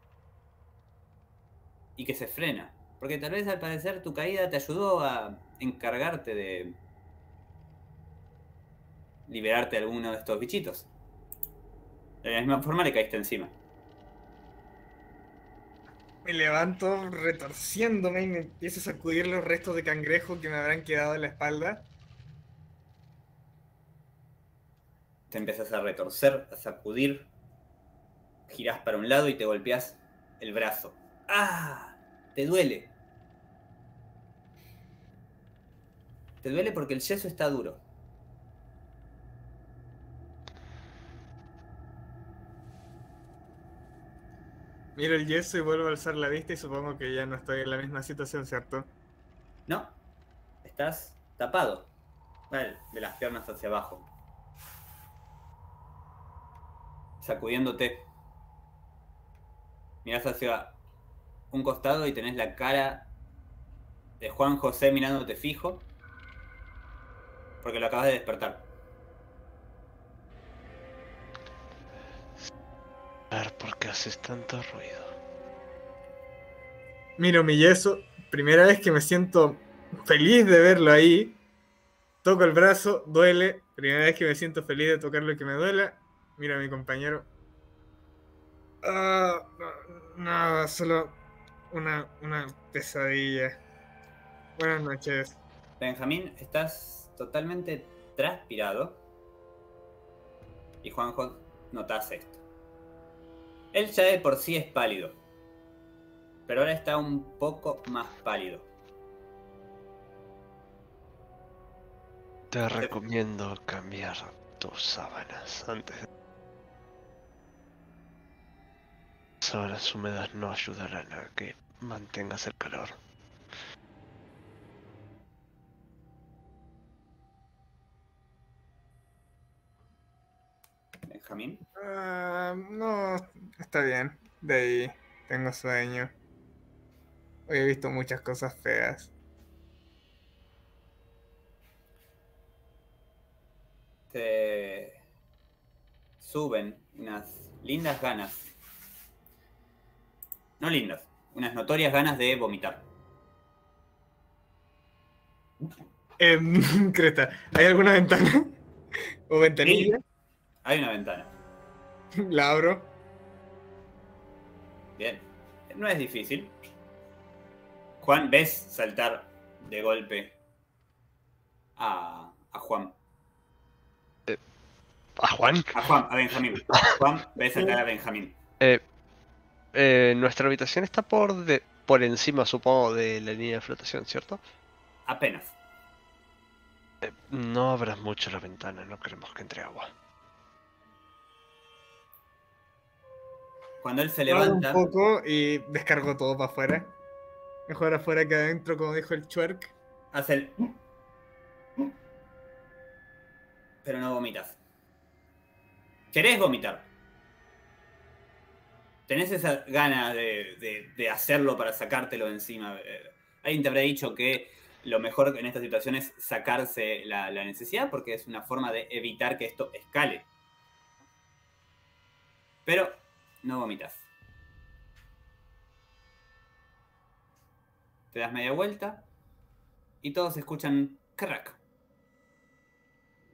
A: y que se frena. Porque tal vez al parecer tu caída te ayudó a encargarte de liberarte de alguno de estos bichitos. De la misma forma le caíste encima.
B: Me levanto retorciéndome y me empiezo a sacudir los restos de cangrejo que me habrán quedado en la espalda.
A: Te empiezas a retorcer, a sacudir. Girás para un lado y te golpeas el brazo. ¡Ah! Te duele. Te duele porque el yeso está duro.
B: Miro el yeso y vuelvo a alzar la vista y supongo que ya no estoy en la misma situación, ¿cierto?
A: No, estás tapado. Vale, de las piernas hacia abajo. Sacudiéndote. Mirás hacia un costado y tenés la cara de Juan José mirándote fijo. Porque lo acabas de despertar.
C: A ver, ¿por qué haces tanto ruido?
B: Miro mi yeso, primera vez que me siento feliz de verlo ahí. Toco el brazo, duele. Primera vez que me siento feliz de tocar lo que me duela. Miro a mi compañero. No, no, solo una, una pesadilla. Buenas noches.
A: Benjamín, estás totalmente transpirado. Y Juanjo, notas esto. Él ya de por sí es pálido. Pero ahora está un poco más pálido.
C: Te recomiendo cambiar tus sábanas antes de... Las sábanas húmedas no ayudarán a que mantengas el calor.
A: Benjamín.
B: Ah, no, está bien. De ahí, tengo sueño. Hoy he visto muchas cosas feas.
A: Te suben unas lindas ganas. No lindas, unas notorias ganas de vomitar.
B: Em, Creta, ¿hay alguna ventana? ¿O ventanilla?
A: Hay una ventana.
B: La abro.
A: Bien. No es difícil. Juan, ves saltar de golpe a, a Juan.
C: ¿A Juan?
A: A Juan, a Benjamín. Juan, ves saltar a Benjamín.
C: Eh, eh, nuestra habitación está por, de, por encima, supongo, de la línea de flotación, ¿cierto?
A: Apenas.
C: Eh, no abras mucho la ventana, no queremos que entre agua.
A: Cuando él se
B: Abro un
A: levanta,
B: poco y descargo todo para afuera. Mejor afuera que adentro, como dijo el Chuerk.
A: hace el. Pero no vomitas. ¿Querés vomitar? ¿Tenés esa gana de, de- de hacerlo para sacártelo encima? Eh, Alguien te habrá dicho que lo mejor en esta situación es sacarse la, la necesidad porque es una forma de evitar que esto escale. Pero no vomitas. Te das media vuelta y todos escuchan crack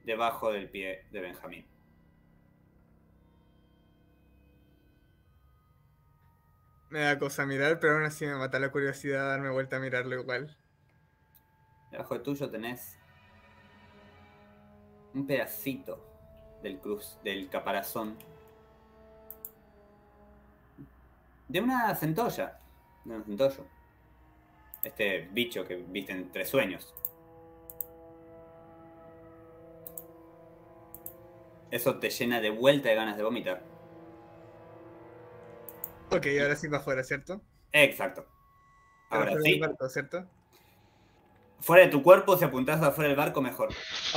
A: debajo del pie de Benjamín.
B: Me da cosa mirar, pero aún así me mata la curiosidad darme vuelta a mirarlo igual.
A: Debajo de tuyo tenés un pedacito del cruz, del caparazón. De una centolla. De un centollo. Este bicho que viste en tres sueños. Eso te llena de vuelta de ganas de vomitar.
B: Ok, ahora sí va afuera, ¿cierto?
A: Exacto. Ahora sí,
B: del barco, ¿cierto?
A: fuera de tu cuerpo, si apuntás afuera del barco, mejor.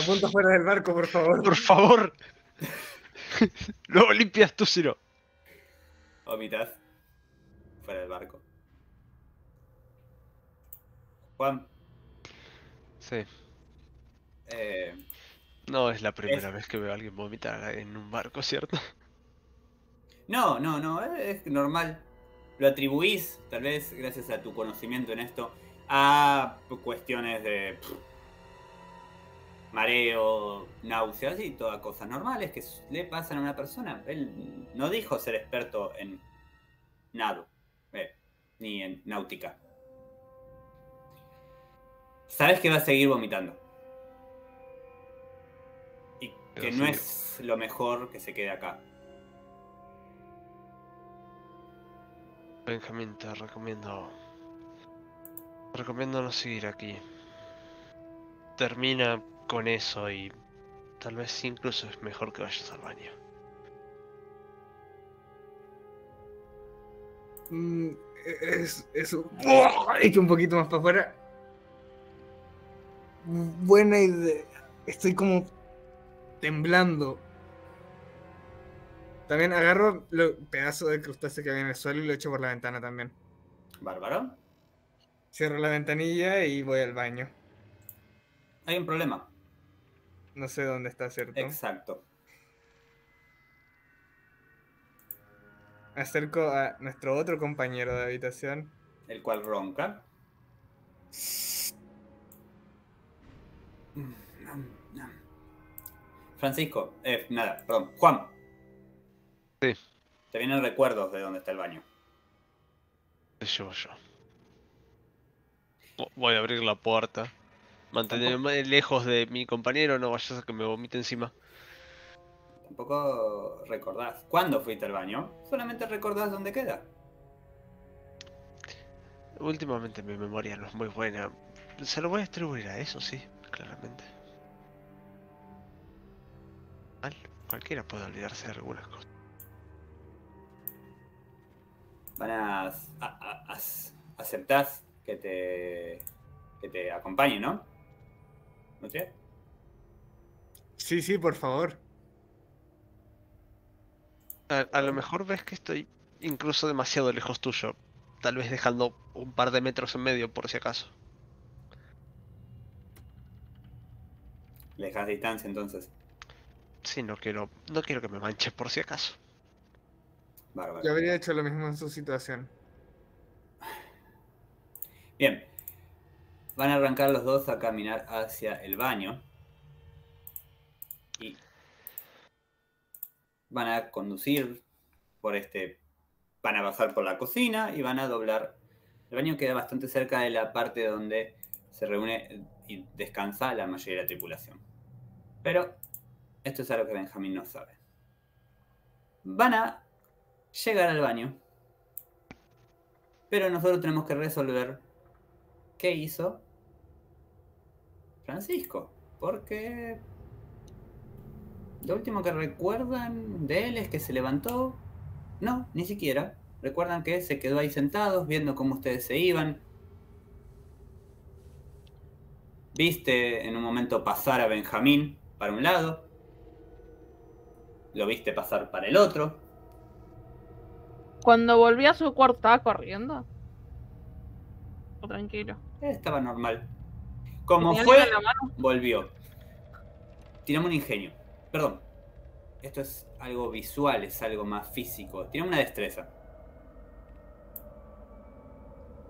B: Apunta fuera del barco, por favor.
C: Por favor. Luego limpias tú si no.
A: Vomitas. Fuera del barco. Juan,
C: Sí.
A: eh,
C: No es la primera
A: Es-
C: vez que veo a alguien vomitar en un barco, ¿cierto?
A: no, no, no, es normal. Lo atribuís, tal vez gracias a tu conocimiento en esto, a cuestiones de pff, mareo, náuseas y todas cosas normales que le pasan a una persona. Él no dijo ser experto en nado, eh, ni en náutica. Sabes que va a seguir vomitando. Y que no es lo mejor que se quede acá.
C: Benjamín, te recomiendo. Te recomiendo no seguir aquí. Termina con eso y tal vez incluso es mejor que vayas al baño.
B: Mm, es, es un... Echo un poquito más para afuera. Buena idea. Estoy como temblando. También agarro el pedazo de crustáceo que había en el suelo y lo echo por la ventana también.
A: Bárbaro.
B: Cierro la ventanilla y voy al baño.
A: Hay un problema.
B: No sé dónde está, ¿cierto?
A: Exacto.
B: Me acerco a nuestro otro compañero de habitación.
A: El cual ronca. Francisco, eh, nada, perdón, Juan.
C: Sí.
A: Te vienen recuerdos de dónde está el baño.
C: Yo. Vo- Voy a abrir la puerta. Mantenerme lejos de mi compañero, no vayas a que me vomite encima.
A: Tampoco recordás. ¿Cuándo fuiste al baño? Solamente recordás dónde queda.
C: Últimamente mi memoria no es muy buena. Se lo voy a distribuir a eso, sí, claramente. Mal, cualquiera puede olvidarse de algunas cosas.
A: Van a, a- a- aceptás que te que te acompañe, ¿no? ¿No sé?
B: Sí, sí, por favor.
C: A, a lo mejor ves que estoy incluso demasiado lejos tuyo. Tal vez dejando un par de metros en medio por si acaso.
A: Le dejas distancia entonces.
C: Sí, no quiero, no quiero que me manches por si acaso.
A: Bárbaro.
B: Yo habría hecho lo mismo en su situación.
A: Bien. Van a arrancar los dos a caminar hacia el baño. Y van a conducir por este. Van a pasar por la cocina y van a doblar. El baño queda bastante cerca de la parte donde se reúne y descansa la mayoría de la tripulación. Pero esto es algo que Benjamín no sabe. Van a llegar al baño. Pero nosotros tenemos que resolver qué hizo Francisco. Porque lo último que recuerdan de él es que se levantó. No, ni siquiera. Recuerdan que se quedó ahí sentados viendo cómo ustedes se iban. Viste en un momento pasar a Benjamín para un lado. Lo viste pasar para el otro.
D: Cuando volví a su cuarto, ¿estaba corriendo? O tranquilo.
A: Eh, Estaba normal. Como
D: ¿Tenía
A: fue, volvió. Tiramos un ingenio. Perdón. Esto es algo visual, es algo más físico. Tiramos una destreza.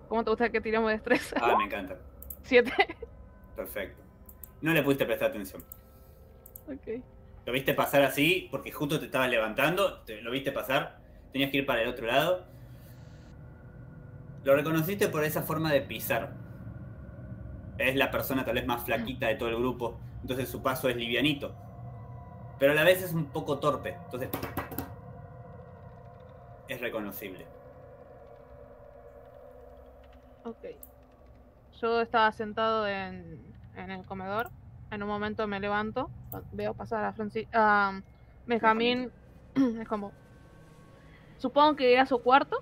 D: ¿Cómo te gusta que tiramos destreza?
A: Ah, me encanta.
D: Siete.
A: Perfecto. No le pudiste prestar atención.
D: ok.
A: Lo viste pasar así porque justo te estabas levantando, te- lo viste pasar, tenías que ir para el otro lado. Lo reconociste por esa forma de pisar. Es la persona tal vez más flaquita de todo el grupo, entonces su paso es livianito. Pero a la vez es un poco torpe, entonces es reconocible.
D: Ok. Yo estaba sentado en, en el comedor. En un momento me levanto. Veo pasar a Francis. A Benjamín. Es como. Supongo que iré a su cuarto.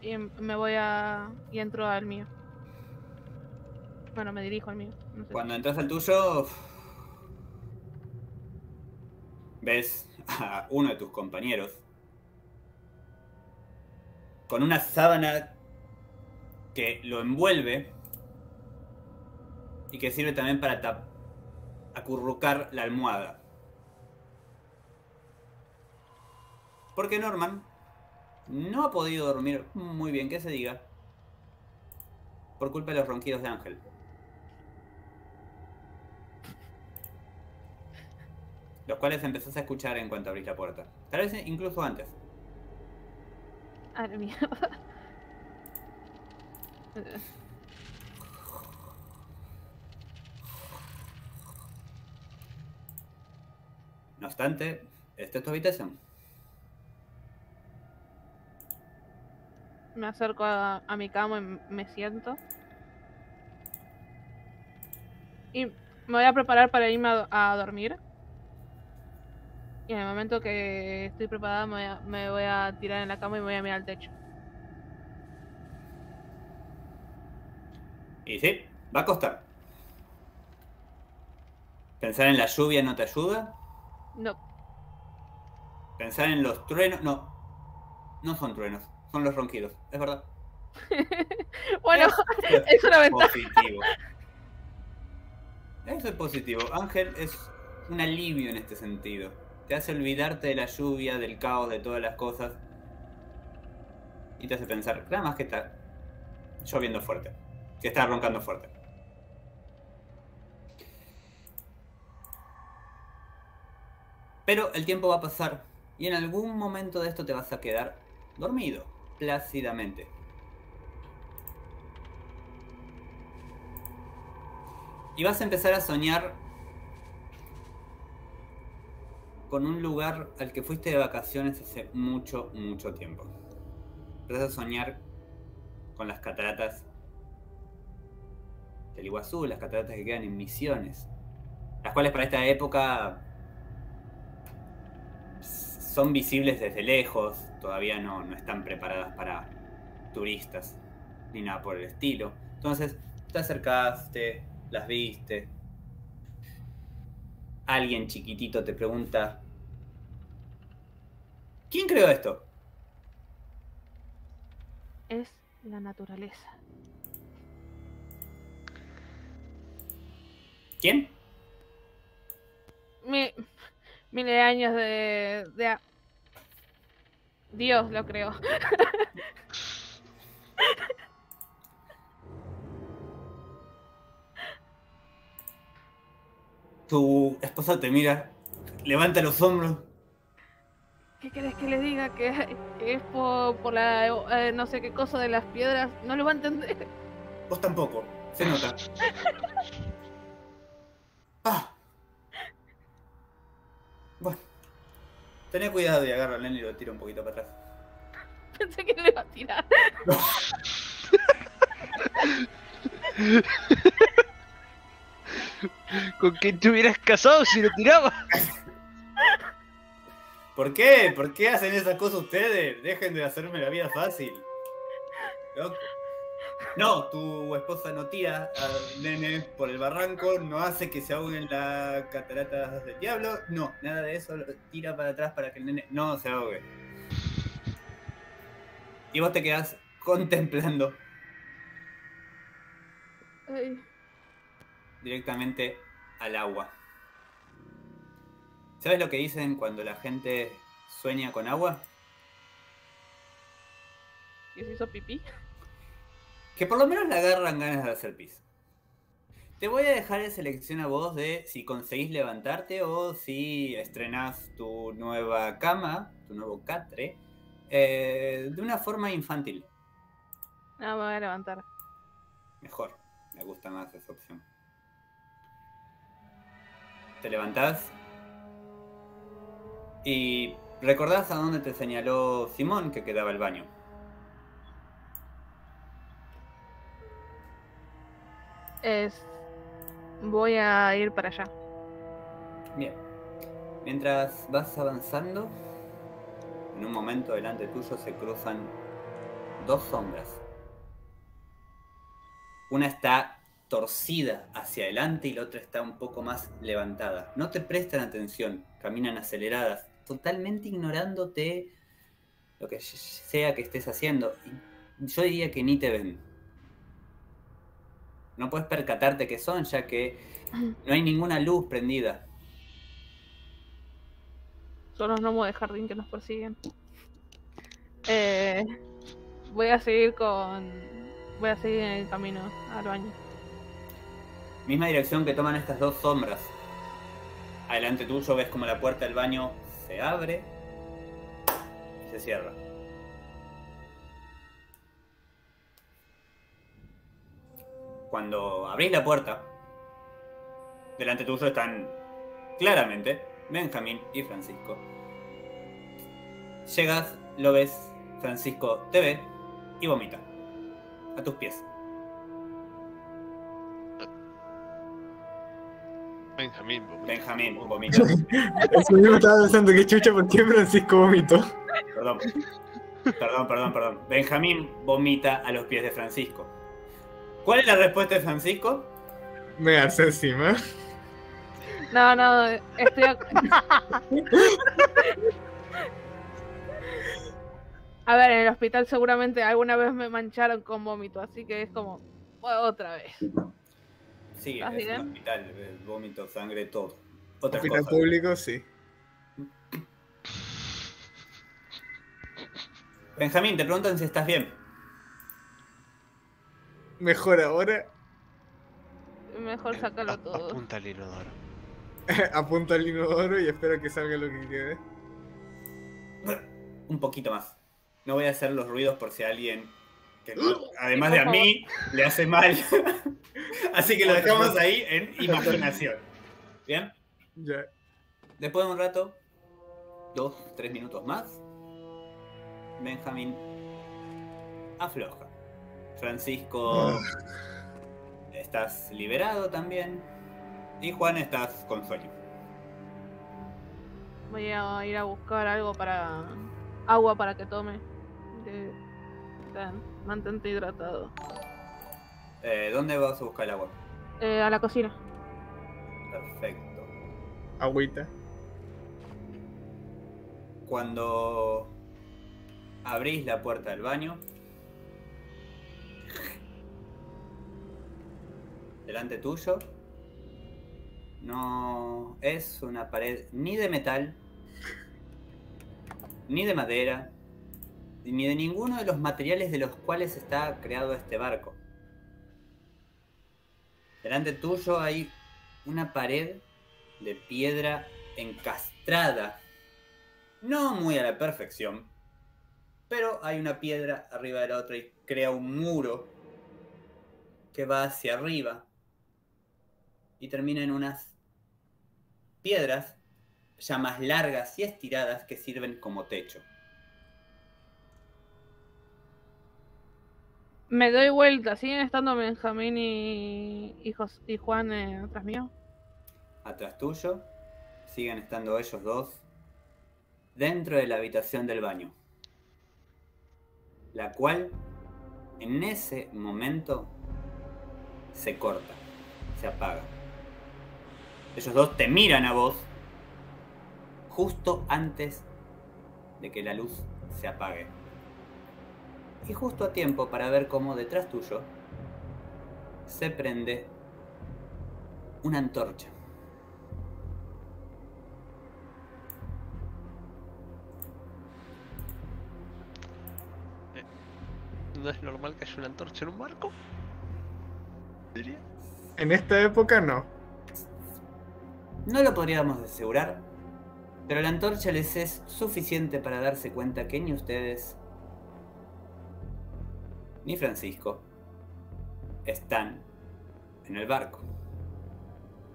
D: Y me voy a. Y entro al mío. Bueno, me dirijo al mío. no sé.
A: Cuando entras al tuyo, ves a uno de tus compañeros con una sábana que lo envuelve y que sirve también para acurrucar la almohada. Porque Norman no ha podido dormir muy bien, que se diga, por culpa de los ronquidos de Ángel. Los cuales empezás a escuchar en cuanto abrís la puerta. Tal vez incluso antes.
D: A la mierda.
A: No obstante, esta es tu habitación.
D: Me acerco a, a mi cama y me siento. Y me voy a preparar para irme a dormir. Y en el momento que estoy preparada me voy, a, me voy a tirar en la cama y me voy a mirar al techo.
A: Y sí, va a costar. Pensar en la lluvia no te ayuda.
D: No,
A: Pensar en los truenos. No. No son truenos, son los ronquidos. Es verdad.
D: bueno,
A: Es
D: es una ventaja.
A: positivo. Eso es positivo. Ángel es un alivio en este sentido. Te hace olvidarte de la lluvia, del caos, de todas las cosas. Y te hace pensar, nada más que está lloviendo fuerte. Que está roncando fuerte. Pero el tiempo va a pasar y en algún momento de esto te vas a quedar dormido, plácidamente. Y vas a empezar a soñar con un lugar al que fuiste de vacaciones hace mucho, mucho tiempo. Empiezas a soñar con las cataratas del Iguazú, las cataratas que quedan en Misiones, las cuales para esta época son visibles desde lejos, todavía no, no están preparadas para turistas ni nada por el estilo. Entonces, te acercaste, las viste. Alguien chiquitito te pregunta, ¿quién creó esto?
D: Es la naturaleza.
A: ¿Quién?
D: Mi, miles de años de, de Dios lo creó.
A: Tu esposa te mira, levanta los hombros.
D: ¿Qué querés que le diga? Que es por, por la eh, no sé qué cosa de las piedras. No lo va a entender.
A: Vos tampoco, se nota. Ah. Bueno. Tené cuidado y agarra al nene y lo tira un poquito para atrás.
D: Pensé que le iba a tirar.
C: ¿Con quién te hubieras casado si lo tirabas?
A: ¿Por qué? ¿Por qué hacen esas cosas ustedes? Dejen de hacerme la vida fácil. No, no, tu esposa no tira al nene por el barranco, no hace que se ahogue en la catarata del diablo, no, nada de eso, lo tira para atrás para que el nene no se ahogue. Y vos te quedás contemplando.
D: Ay,
A: directamente al agua. ¿Sabes lo que dicen cuando la gente sueña con agua?
D: ¿Y se hizo pipí?
A: Que por lo menos le agarran ganas de hacer pis. Te voy a dejar en selección a vos de si conseguís levantarte o si estrenás tu nueva cama, tu nuevo catre, eh, de una forma infantil.
D: No, me voy a levantar.
A: Mejor, me gusta más esa opción. Te levantás y recordás a dónde te señaló Simón que quedaba el baño.
D: Es. Voy a ir para allá.
A: Bien. Mientras vas avanzando, en un momento delante tuyo se cruzan dos sombras. Una está torcida hacia adelante y la otra está un poco más levantada. No te prestan atención, caminan aceleradas, totalmente ignorándote lo que sea que estés haciendo. Yo diría que ni te ven. No puedes percatarte que son, ya que no hay ninguna luz prendida.
D: Son los gnomos de jardín que nos persiguen. Eh, voy a seguir con. Voy a seguir en el camino al baño.
A: Misma dirección que toman estas dos sombras. Adelante tuyo ves como la puerta del baño se abre y se cierra. Cuando abrís la puerta, delante tuyo están claramente Benjamín y Francisco. Llegas, lo ves, Francisco te ve y vomita. A tus pies.
C: Benjamín, vomita.
A: Benjamín vomita.
B: Eso mismo estaba pensando que chucha, ¿por qué Francisco vomitó?
A: Perdón. Perdón, perdón, perdón. Benjamín vomita a los pies de Francisco. ¿Cuál es la respuesta de Francisco?
B: Me hace encima.
D: No, no, estoy. A ver, en el hospital seguramente alguna vez me mancharon con vómito, así que es como. "Bueno, Otra vez.
A: Sí,
D: ¿Estás
A: es un
D: bien?
A: hospital, eh, vómito, sangre, todo. Otras
B: Hospital
A: cosas.
B: público, sí.
A: Benjamín, te preguntan si estás bien.
B: Mejor ahora,
D: Mejor sácalo
C: A-
D: todo.
C: Apunta al inodoro.
B: apunto al inodoro y espero que salga lo que quede.
A: Un poquito más. No voy a hacer los ruidos por si alguien, que no- además de a mí, le hace mal. Así que lo dejamos ahí en imaginación. ¿Bien?
B: Ya.
A: Después de un rato, dos, tres minutos más, Benjamín afloja. Francisco, estás liberado también. Y Juan, estás con sueño.
D: Voy a ir a buscar algo para. agua para que tome. De- mantente hidratado.
A: Eh, ¿Dónde vas a buscar el agua?
D: Eh, a la cocina.
A: Perfecto.
B: Agüita.
A: Cuando abrís la puerta del baño, delante tuyo, no es una pared ni de metal, ni de madera, ni de ninguno de los materiales de los cuales está creado este barco. Delante tuyo hay una pared de piedra encastrada no muy a la perfección, pero hay una piedra arriba de la otra y crea un muro que va hacia arriba y termina en unas piedras ya más largas y estiradas que sirven como techo.
D: Me doy vuelta. ¿Siguen estando Benjamín y, y, Juan eh, atrás mío?
A: Atrás tuyo siguen estando ellos dos dentro de la habitación del baño, la cual en ese momento se corta, se apaga. Ellos dos te miran a vos justo antes de que la luz se apague. Y justo a tiempo para ver cómo detrás tuyo se prende una antorcha.
C: ¿No es normal que haya una antorcha en un barco? Diría.
B: En esta época no.
A: No lo podríamos asegurar, pero la antorcha les es suficiente para darse cuenta que ni ustedes ni Francisco están en el barco.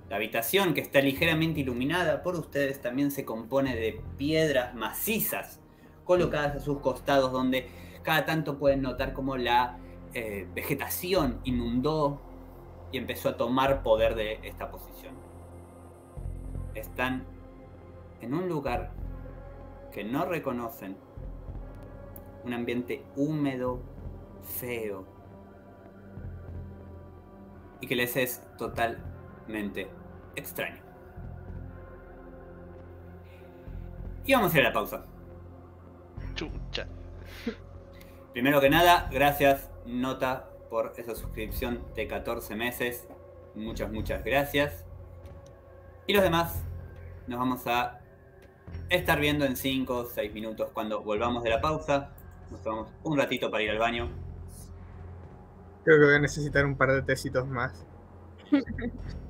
A: La habitación, que está ligeramente iluminada por ustedes, también se compone de piedras macizas colocadas a sus costados, donde cada tanto pueden notar cómo la eh, vegetación inundó y empezó a tomar poder de esta posición. Están en un lugar que no reconocen, un ambiente húmedo, feo, y que les es totalmente extraño. Y vamos a ir a la pausa.
C: Chucha.
A: Primero que nada, gracias Nota por esa suscripción de 14 meses. Muchas, muchas gracias. Y los demás nos vamos a estar viendo en 5 o 6 minutos cuando volvamos de la pausa. Nos tomamos un ratito para ir al baño.
B: Creo que voy a necesitar un par de tecitos más.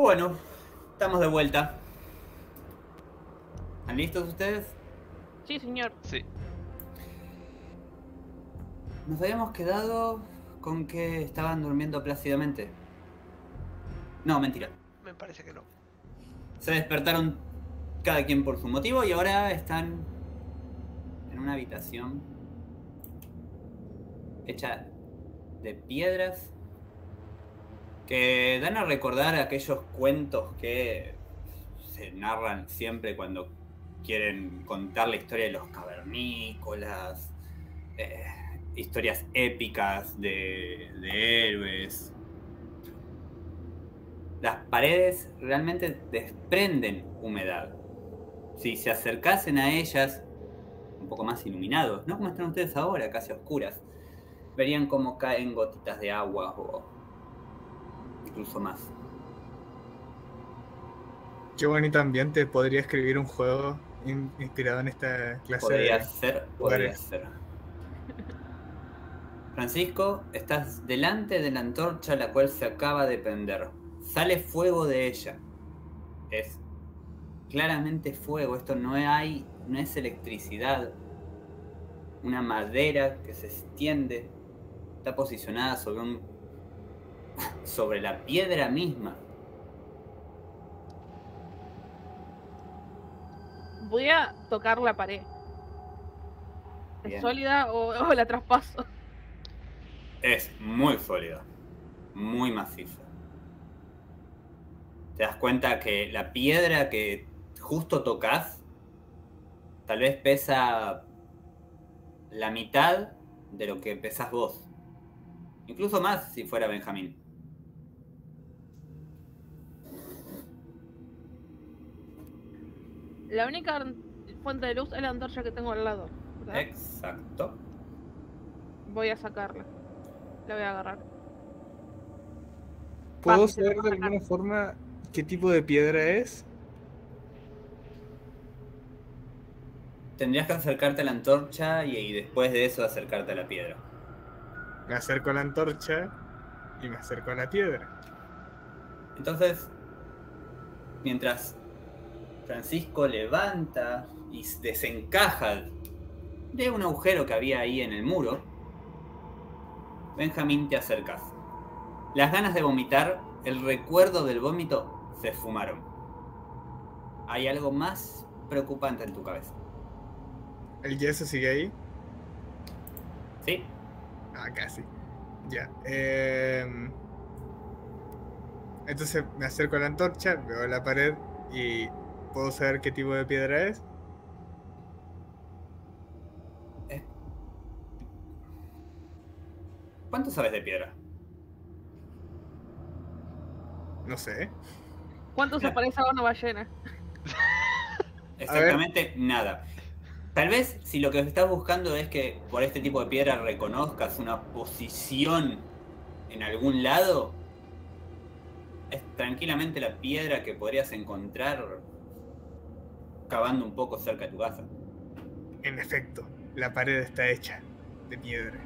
A: Bueno, estamos de vuelta. ¿Están listos ustedes?
D: Sí, señor.
C: Sí.
A: Nos habíamos quedado con que estaban durmiendo plácidamente. No, mentira.
C: Me parece que no.
A: Se despertaron cada quien por su motivo y ahora están en una habitación hecha de piedras que dan a recordar aquellos cuentos que se narran siempre cuando quieren contar la historia de los cavernícolas, eh, historias épicas de, de héroes. Las paredes realmente desprenden humedad. Si se acercasen a ellas un poco más iluminados, no como están ustedes ahora, casi oscuras, verían cómo caen gotitas de agua o incluso más.
B: Qué bonito ambiente. Podría escribir un juego in- inspirado en esta clase
A: Podría
B: de...
A: ser, podría ser. Francisco, estás delante de la antorcha la cual se acaba de prender. Sale fuego de ella. Es claramente fuego. Esto no hay, no es electricidad. Una madera que se extiende. Está posicionada sobre un, sobre la piedra misma.
D: Voy a tocar la pared. ¿Es sólida o, o la traspaso?
A: Es muy sólida, muy maciza. Te das cuenta que la piedra que justo tocas tal vez pesa la mitad de lo que pesas vos. Incluso más si fuera Benjamín.
D: La única fuente de luz es la antorcha que tengo al lado. ¿verdad?
A: Exacto.
D: Voy a sacarla. La voy a agarrar.
B: ¿Puedo
D: Fácil,
B: saber de
D: sacar.
B: alguna forma qué tipo de piedra es?
A: Tendrías que acercarte a la antorcha y, y después de eso acercarte a la piedra.
B: Me acerco a la antorcha y me acerco a la piedra.
A: Entonces, mientras Francisco levanta y desencaja de un agujero que había ahí en el muro. Benjamín, te acercas. Las ganas de vomitar, el recuerdo del vómito, se esfumaron. Hay algo más preocupante en tu cabeza.
B: ¿El yeso sigue ahí?
A: ¿Sí?
B: Ah, casi. Ya. em, Entonces me acerco a la antorcha, veo la pared y puedo saber qué tipo de piedra es.
A: ¿Cuánto sabes de piedra?
B: No sé.
D: ¿Cuánto se parece a una ballena?
A: Exactamente nada. Tal vez si lo que estás buscando es que por este tipo de piedra reconozcas una posición en algún lado, es tranquilamente la piedra que podrías encontrar cavando un poco cerca de tu casa.
B: En efecto, la pared está hecha de piedra.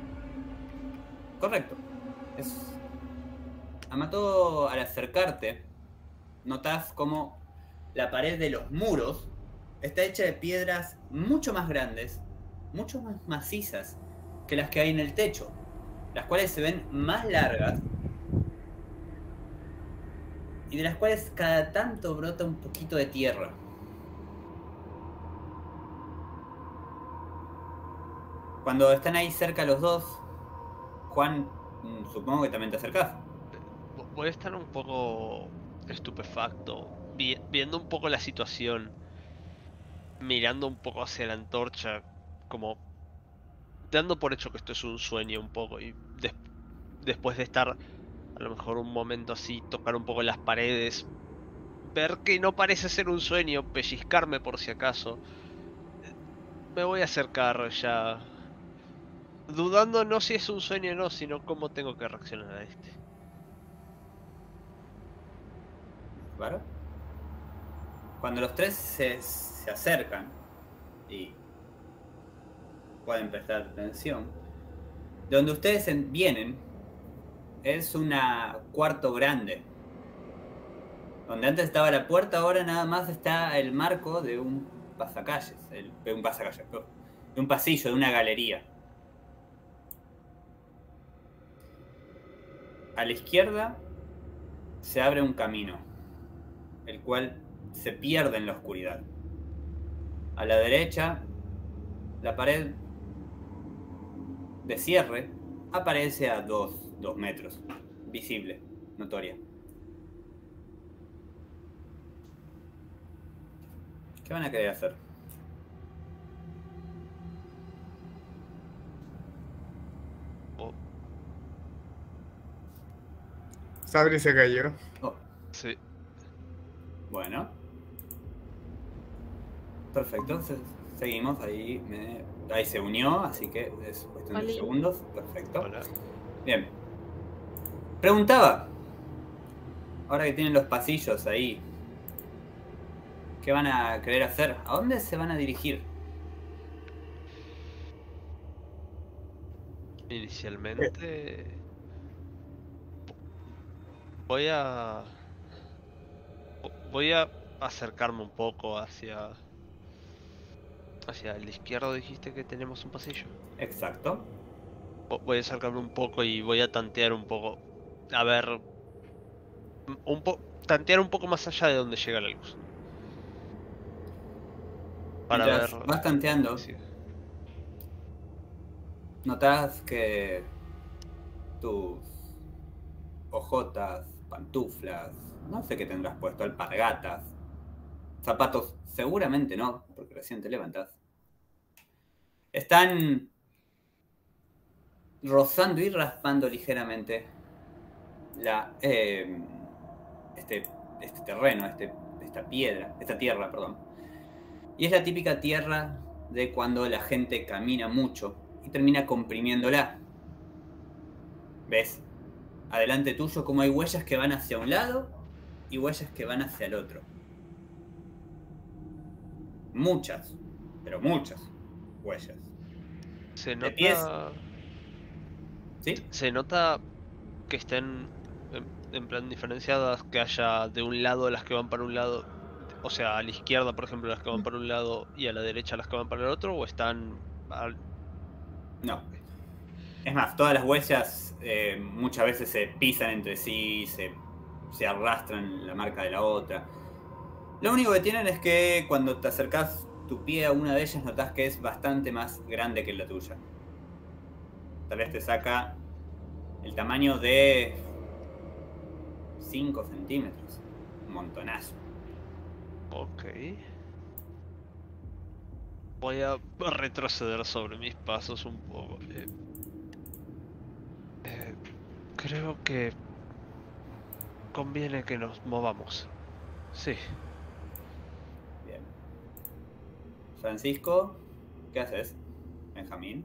A: Correcto. Es... Amato, al acercarte, notas como la pared de los muros está hecha de piedras mucho más grandes, mucho más macizas que las que hay en el techo, las cuales se ven más largas y de las cuales cada tanto brota un poquito de tierra. Cuando están ahí cerca los dos, Juan, mm, supongo que también te acercas.
C: Vo- Voy a estar un poco estupefacto, vi- viendo un poco la situación, mirando un poco hacia la antorcha, como dando por hecho que esto es un sueño un poco y des- después de estar a lo mejor un momento así, tocar un poco las paredes, ver que no parece ser un sueño, pellizcarme por si acaso, me voy a acercar ya, dudando no si es un sueño o no, sino cómo tengo que reaccionar a este.
A: Cuando los tres se, se acercan y pueden prestar atención, de donde ustedes en- vienen es un cuarto grande. Donde antes estaba la puerta, ahora nada más está el marco de un pasacalles, el- de un pasacalles, de un pasillo, de una galería. A la izquierda se abre un camino, el cual se pierde en la oscuridad. A la derecha, la pared de cierre aparece a dos, dos metros, visible, notoria. ¿Qué van a querer hacer?
B: Sabri se cayó.
A: Oh,
C: sí.
A: bueno. Perfecto, se- seguimos, ahí, me- ahí se unió, así que es cuestión de segundos. Perfecto.
C: Hola.
A: Bien. Preguntaba. Ahora que tienen los pasillos ahí. ¿Qué van a querer hacer? ¿A dónde se van a dirigir?
C: Inicialmente voy a voy a acercarme un poco hacia hacia el izquierdo dijiste que tenemos un pasillo.
A: Exacto.
C: Vo- Voy a acercarme un poco y voy a tantear un poco a ver un po tantear un poco más allá de donde llega la luz. Para
A: Mientras
C: ver
A: vas tanteando,
C: sí.
A: notas que tus ojotas, pantuflas, no sé qué tendrás puesto, alpargatas, zapatos, seguramente no, porque recién te levantas. Están rozando y raspando ligeramente la, eh, este, este terreno, este, esta piedra, esta tierra, perdón. Y es la típica tierra de cuando la gente camina mucho y termina comprimiéndola. ¿Ves? Adelante tuyo como hay huellas que van hacia un lado y huellas que van hacia el otro. Muchas, pero muchas huellas.
C: Se
A: pies.
C: nota
A: ¿Sí?
C: Se nota que estén en, en plan diferenciadas, que haya de un lado las que van para un lado, O sea, a la izquierda, por ejemplo, las que van para un lado y a la derecha las que van para el otro, o están al-
A: No. Es más, todas las huellas eh, muchas veces se pisan entre sí, se, se arrastran la marca de la otra. Lo único que tienen es que cuando te acercas tu pie a una de ellas notas que es bastante más grande que la tuya. Tal vez te saca el tamaño de 5 centímetros. Un montonazo.
C: Ok. Voy a retroceder sobre mis pasos un poco. eh. Creo que conviene que nos movamos. Sí.
A: Bien. Francisco, ¿qué haces? Benjamín.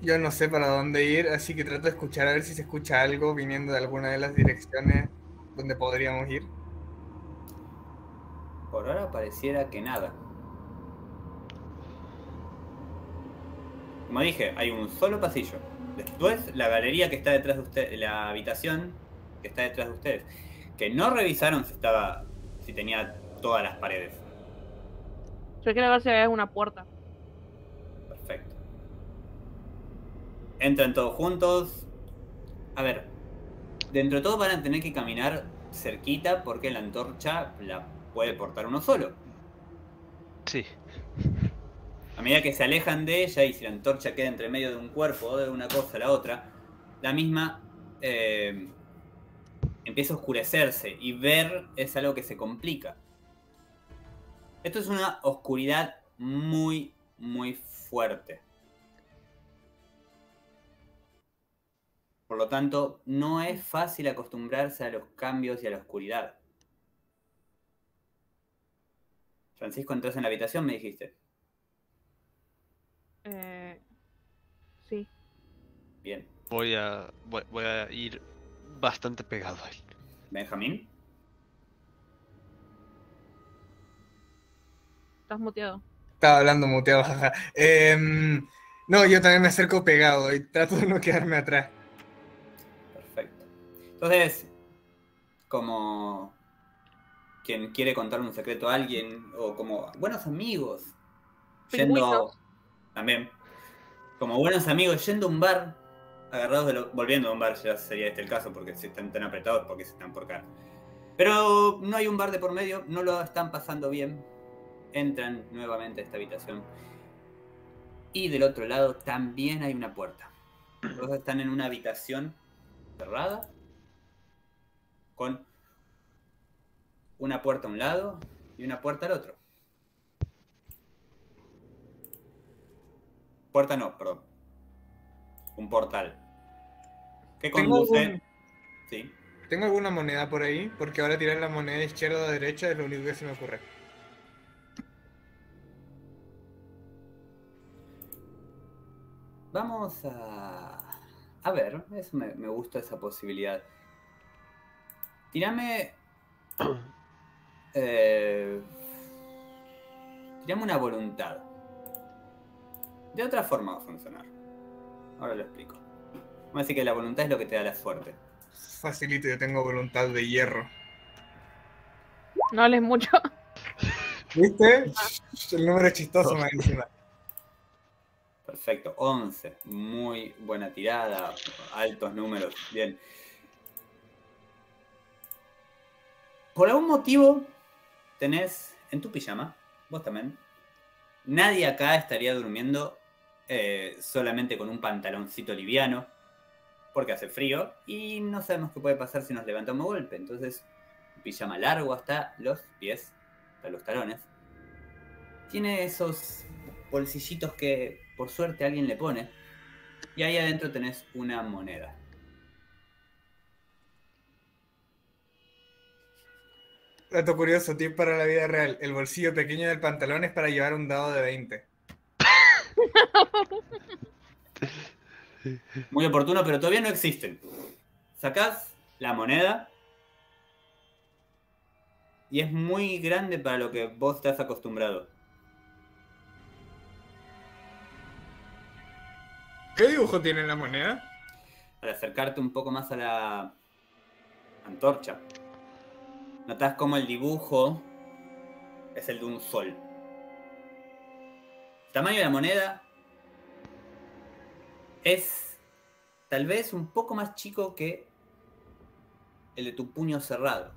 B: Yo no sé para dónde ir, así que trato de escuchar a ver si se escucha algo viniendo de alguna de las direcciones donde podríamos ir.
A: Por ahora pareciera que nada. Como dije, hay un solo pasillo. Después la galería que está detrás de ustedes, la habitación que está detrás de ustedes, que no revisaron si estaba, si tenía todas las paredes.
D: Yo quiero ver si hay una puerta.
A: Perfecto. Entran todos juntos. A ver, dentro de todo van a tener que caminar cerquita porque la antorcha la puede portar uno solo.
C: Sí.
A: A medida que se alejan de ella y si la antorcha queda entre medio de un cuerpo o de una cosa a la otra, la misma eh, empieza a oscurecerse y ver es algo que se complica. Esto es una oscuridad muy, muy fuerte. Por lo tanto, no es fácil acostumbrarse a los cambios y a la oscuridad. Francisco, entras en la habitación, me dijiste.
D: Eh, sí.
A: Bien.
C: Voy a, voy, voy a ir bastante pegado a él.
A: Benjamín.
D: Estás muteado.
B: Estaba hablando muteado, jaja. Em, no, yo también me acerco pegado y trato de no quedarme atrás.
A: Perfecto. Entonces, como quien quiere contar un secreto a alguien, o como buenos amigos, yendo
D: Pingüinos.
A: También, como buenos amigos yendo a un bar, agarrados de lo, volviendo a un bar, ya sería este el caso, porque si están tan apretados, porque se están por acá. Pero no hay un bar de por medio, no lo están pasando bien. Entran nuevamente a esta habitación. Y del otro lado también hay una puerta. Los están en una habitación cerrada, con una puerta a un lado y una puerta al otro. Puerta no, perdón. Un portal. ¿Qué
B: Tengo
A: conduce?
B: algún-
A: Sí.
B: ¿Tengo alguna moneda por ahí? Porque ahora tirar la moneda de izquierda a derecha es lo único que se me ocurre.
A: Vamos a. A ver, eso me, me gusta esa posibilidad. Tirame. Eh, tirame una voluntad. De otra forma va a funcionar. Ahora lo explico. Vamos a decir que la voluntad es lo que te da la suerte.
B: Facilito, yo tengo voluntad de hierro.
D: No hables mucho.
B: ¿Viste? El número es chistoso más encima.
A: Perfecto, 11. Muy buena tirada. Altos números. Bien. Por algún motivo tenés en tu pijama, vos también. Nadie acá estaría durmiendo eh, solamente con un pantaloncito liviano. Porque hace frío y no sabemos qué puede pasar si nos levantamos golpe. Entonces, un pijama largo hasta los pies, hasta los talones. Tiene esos bolsillitos que por suerte alguien le pone. Y ahí adentro tenés una moneda.
B: Dato curioso, tip para la vida real. El bolsillo pequeño del pantalón es para llevar un dado de 20.
A: Muy oportuno, pero todavía no existen. Sacás la moneda. Y es muy grande para lo que vos estás acostumbrado.
B: ¿Qué dibujo tiene la moneda?
A: Al acercarte un poco más a la antorcha, Notás como el dibujo es el de un sol. Tamaño de la moneda es tal vez un poco más chico que el de tu puño cerrado.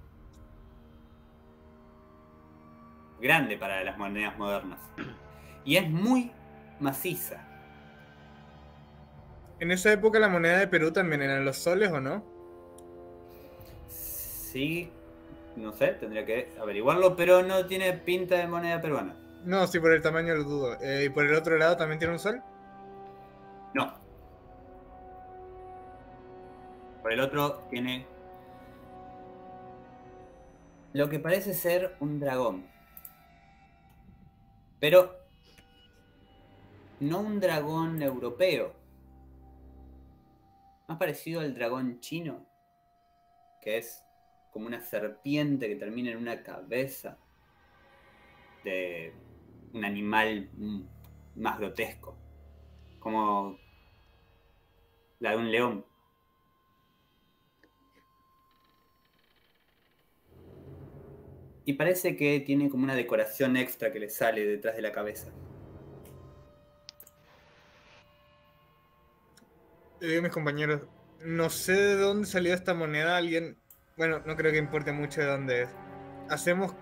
A: Grande para las monedas modernas. Y es muy maciza.
B: En esa época la moneda de Perú también eran los soles, ¿o no?
A: Sí, no sé, tendría que averiguarlo, pero no tiene pinta de moneda peruana.
B: No, sí, por el tamaño lo dudo. Eh, ¿Y por el otro lado también tiene un sol?
A: No. Por el otro tiene lo que parece ser un dragón. Pero no un dragón europeo. Más parecido al dragón chino, que es como una serpiente que termina en una cabeza de un animal mm, más grotesco, como la de un león. Y parece que tiene como una decoración extra que le sale detrás de la cabeza.
B: Le digo a mis compañeros, no sé de dónde salió esta moneda, alguien... Bueno, no creo que importe mucho de dónde es. ¿Hacemos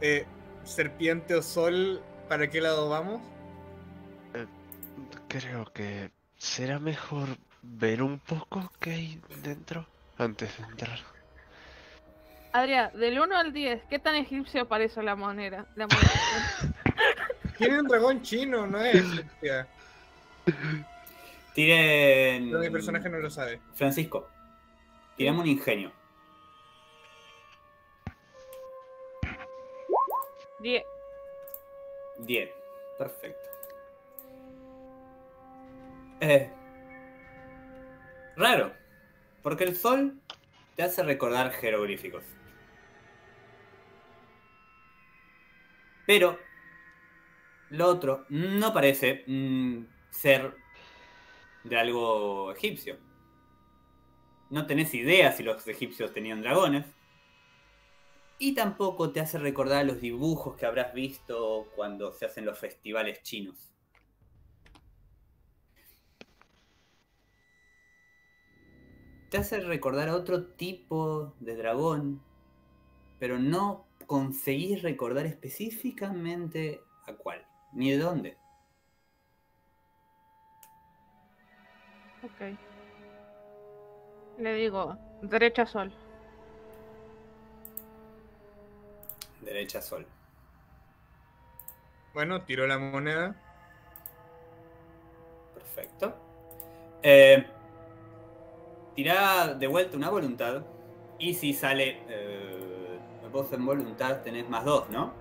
B: eh, serpiente o sol? ¿Para qué lado vamos?
C: Creo que será mejor ver un poco qué hay dentro antes de entrar.
D: Adrián, del 1 al 10, ¿qué tan egipcio parece la moneda? La moneda?
B: Tiene un dragón chino, no es egipcia.
A: Tiren.
B: Pero mi personaje no lo sabe.
A: Francisco, tiramos un ingenio.
D: 10.
A: 10. Perfecto. Eh, raro. Porque el sol te hace recordar jeroglíficos. Pero lo otro no parece mm, ser de algo egipcio. No tenés idea si los egipcios tenían dragones. Y tampoco te hace recordar los dibujos que habrás visto cuando se hacen los festivales chinos. Te hace recordar a otro tipo de dragón, pero no conseguís recordar específicamente a cuál, ni de dónde.
D: Ok. Le digo, derecha sol.
A: Derecha sol.
B: Bueno, tiró la moneda.
A: Perfecto. Eh, tirá de vuelta una voluntad. Y si sale eh, vos en voluntad tenés más dos, ¿no?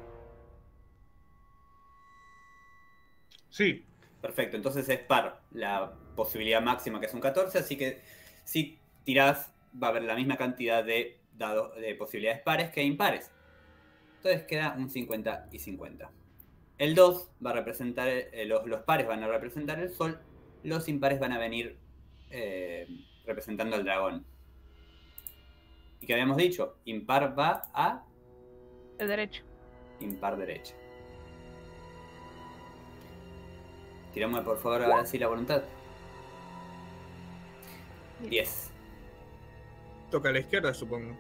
B: Sí.
A: Perfecto, entonces es par la posibilidad máxima que es un 14, así que si tirás va a haber la misma cantidad de, dados, de posibilidades pares que impares. Entonces queda un 50 y 50. El 2 va a representar, eh, los, los, pares van a representar el sol, los impares van a venir eh, representando al dragón. ¿Y qué habíamos dicho? Impar va a...
D: El derecho.
A: Impar derecha. Tiramos por favor ahora sí la voluntad. 10.
B: Toca a la izquierda, supongo.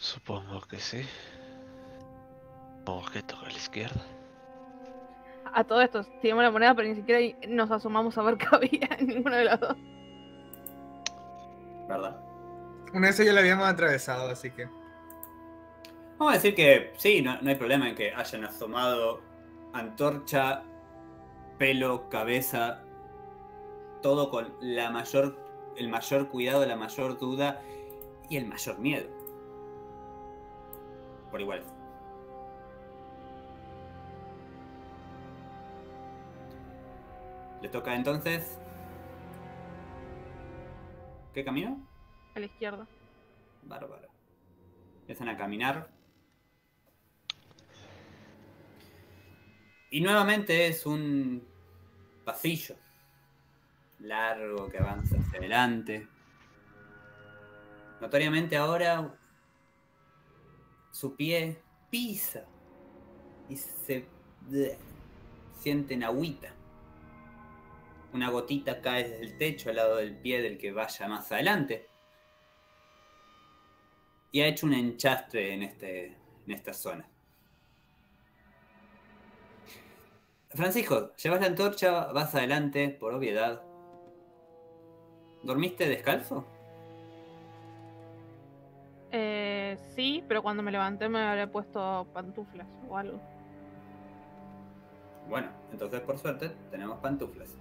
C: Supongo que sí. Supongo que toca a la izquierda.
D: A todo esto, tiramos la moneda, pero ni siquiera nos asomamos a ver qué había en ninguno de los dos.
A: ¿Verdad?
B: Una vez ya la habíamos atravesado, así que.
A: Vamos a decir que sí, no, no hay problema en que hayan asomado antorcha, pelo, cabeza, todo con la mayor, el mayor cuidado, la mayor duda y el mayor miedo. Por igual. Le toca entonces. ¿Qué camino?
D: A la izquierda.
A: Bárbaro. Empiezan a caminar. Y nuevamente es un pasillo largo que avanza hacia adelante. Notoriamente ahora su pie pisa y se bleh, sienten agüita. Una gotita cae desde el techo al lado del pie del que vaya más adelante. Y ha hecho un enchastre en, este, en esta zona. Francisco, llevas la antorcha, vas adelante, por obviedad. ¿Dormiste descalzo?
D: Eh, sí, pero cuando me levanté me habré puesto pantuflas o algo.
A: Bueno, entonces por suerte tenemos pantuflas.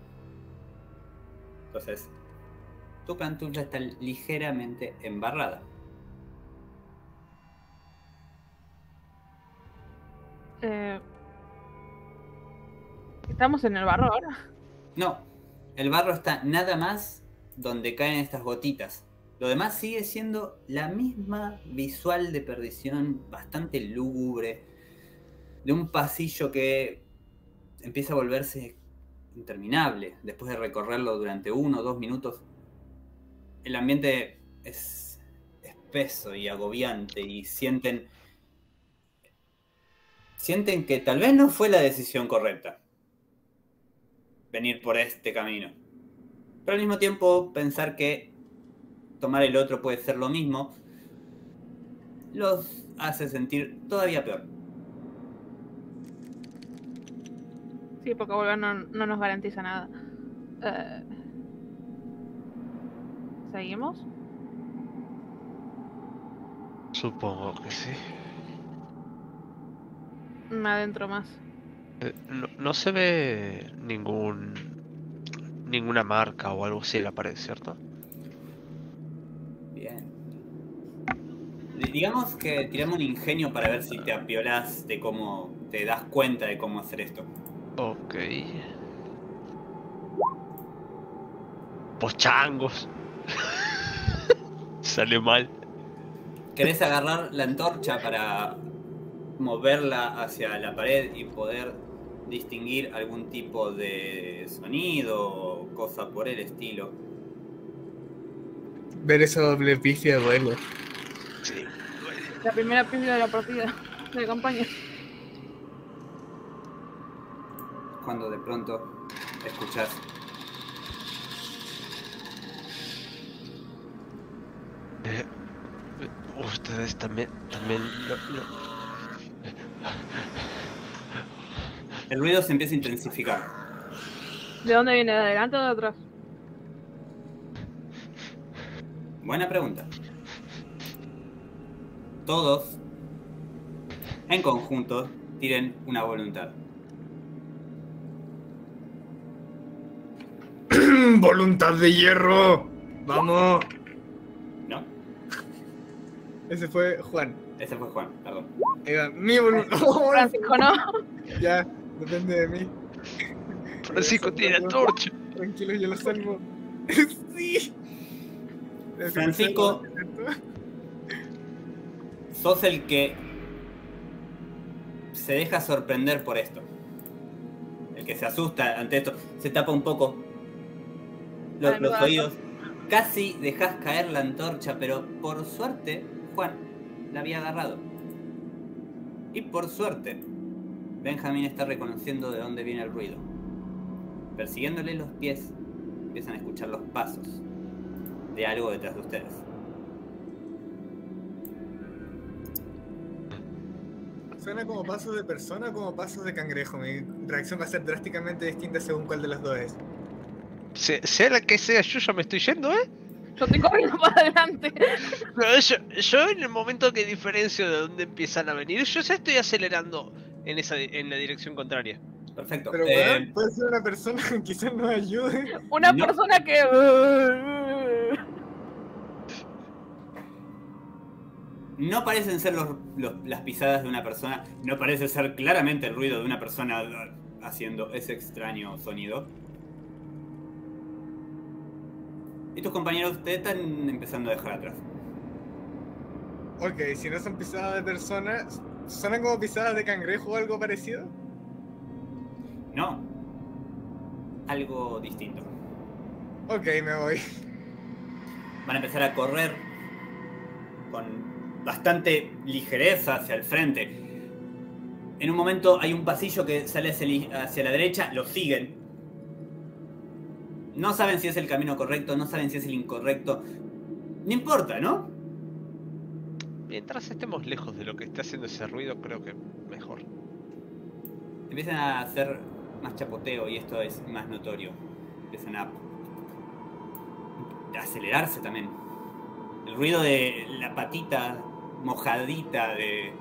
A: Entonces, tu pantufla está ligeramente embarrada.
D: Eh, ¿Estamos en el barro ahora?
A: No, el barro está nada más donde caen estas gotitas. Lo demás sigue siendo la misma visual de perdición bastante lúgubre. De un pasillo que empieza a volverse interminable después de recorrerlo durante uno o dos minutos. El ambiente es espeso y agobiante y sienten sienten que tal vez no fue la decisión correcta venir por este camino. Pero al mismo tiempo pensar que tomar el otro puede ser lo mismo los hace sentir todavía peor.
D: Sí, porque volver no, no nos garantiza nada. Eh, ¿Seguimos?
C: Supongo que sí.
D: Me adentro más.
C: Eh, No, no se ve ningún ninguna marca o algo así en la pared, ¿cierto?
A: Bien. Digamos que tiramos un ingenio para ver si te apiolas de cómo te das cuenta de cómo hacer esto.
C: Ok. Pues changos. Salió mal.
A: ¿Querés agarrar la antorcha para moverla hacia la pared y poder distinguir algún tipo de sonido o cosa por el estilo?
B: Ver esa doble pifia duele.
C: Sí.
D: La primera pista de la partida de la campaña.
A: Cuando de pronto escuchás
C: Eh, eh, ustedes también también
A: el ruido se empieza a intensificar.
D: ¿De dónde viene? ¿De adelante o de atrás?
A: Buena pregunta. Todos, en conjunto, tiren una voluntad.
B: ¡Voluntad de hierro! ¡Vamos!
A: ¿No?
B: Ese fue Juan.
A: Ese fue Juan, perdón.
B: Mi voluntad.
D: Francisco, no.
B: ya, depende de mí.
C: Francisco tiene la torcha.
B: Tranquilo, yo lo salvo. sí.
A: Francisco. Sos el que se deja sorprender por esto. El que se asusta ante esto. Se tapa un poco los,
D: Ay,
A: los
D: no.
A: oídos. Casi dejas caer la antorcha, pero por suerte, Juan la había agarrado. Y por suerte, Benjamín está reconociendo de dónde viene el ruido. Persiguiéndole los pies, empiezan a escuchar los pasos de algo detrás de ustedes.
B: Suena como pasos de persona o como pasos de cangrejo. Mi reacción va a ser drásticamente distinta según cuál de las dos es.
C: Se- sea la que sea, yo ya me estoy yendo, ¿eh?
D: Yo estoy corriendo para adelante.
C: Pero yo, yo en el momento que diferencio de dónde empiezan a venir, yo ya estoy acelerando en esa en la dirección contraria.
A: Perfecto.
B: Pero
A: Eh,
B: puede ser una persona que quizás nos ayude.
D: Una
A: No.
D: persona que.
A: No parecen ser los- los- las pisadas de una persona, no parece ser claramente el ruido de una persona haciendo ese extraño sonido. Y tus compañeros te están empezando a dejar atrás.
B: Ok, si no son pisadas de persona, ¿suenan como pisadas de cangrejo o algo parecido?
A: No. Algo distinto.
B: Ok, me voy.
A: Van a empezar a correr con bastante ligereza hacia el frente. En un momento hay un pasillo que sale hacia, la derecha, lo siguen. No saben si es el camino correcto, no saben si es el incorrecto. No importa, ¿no?
C: Mientras estemos lejos de lo que esté haciendo ese ruido, creo que mejor.
A: Empiezan a hacer más chapoteo y esto es más notorio. Empiezan a acelerarse también. El ruido de la patita mojadita de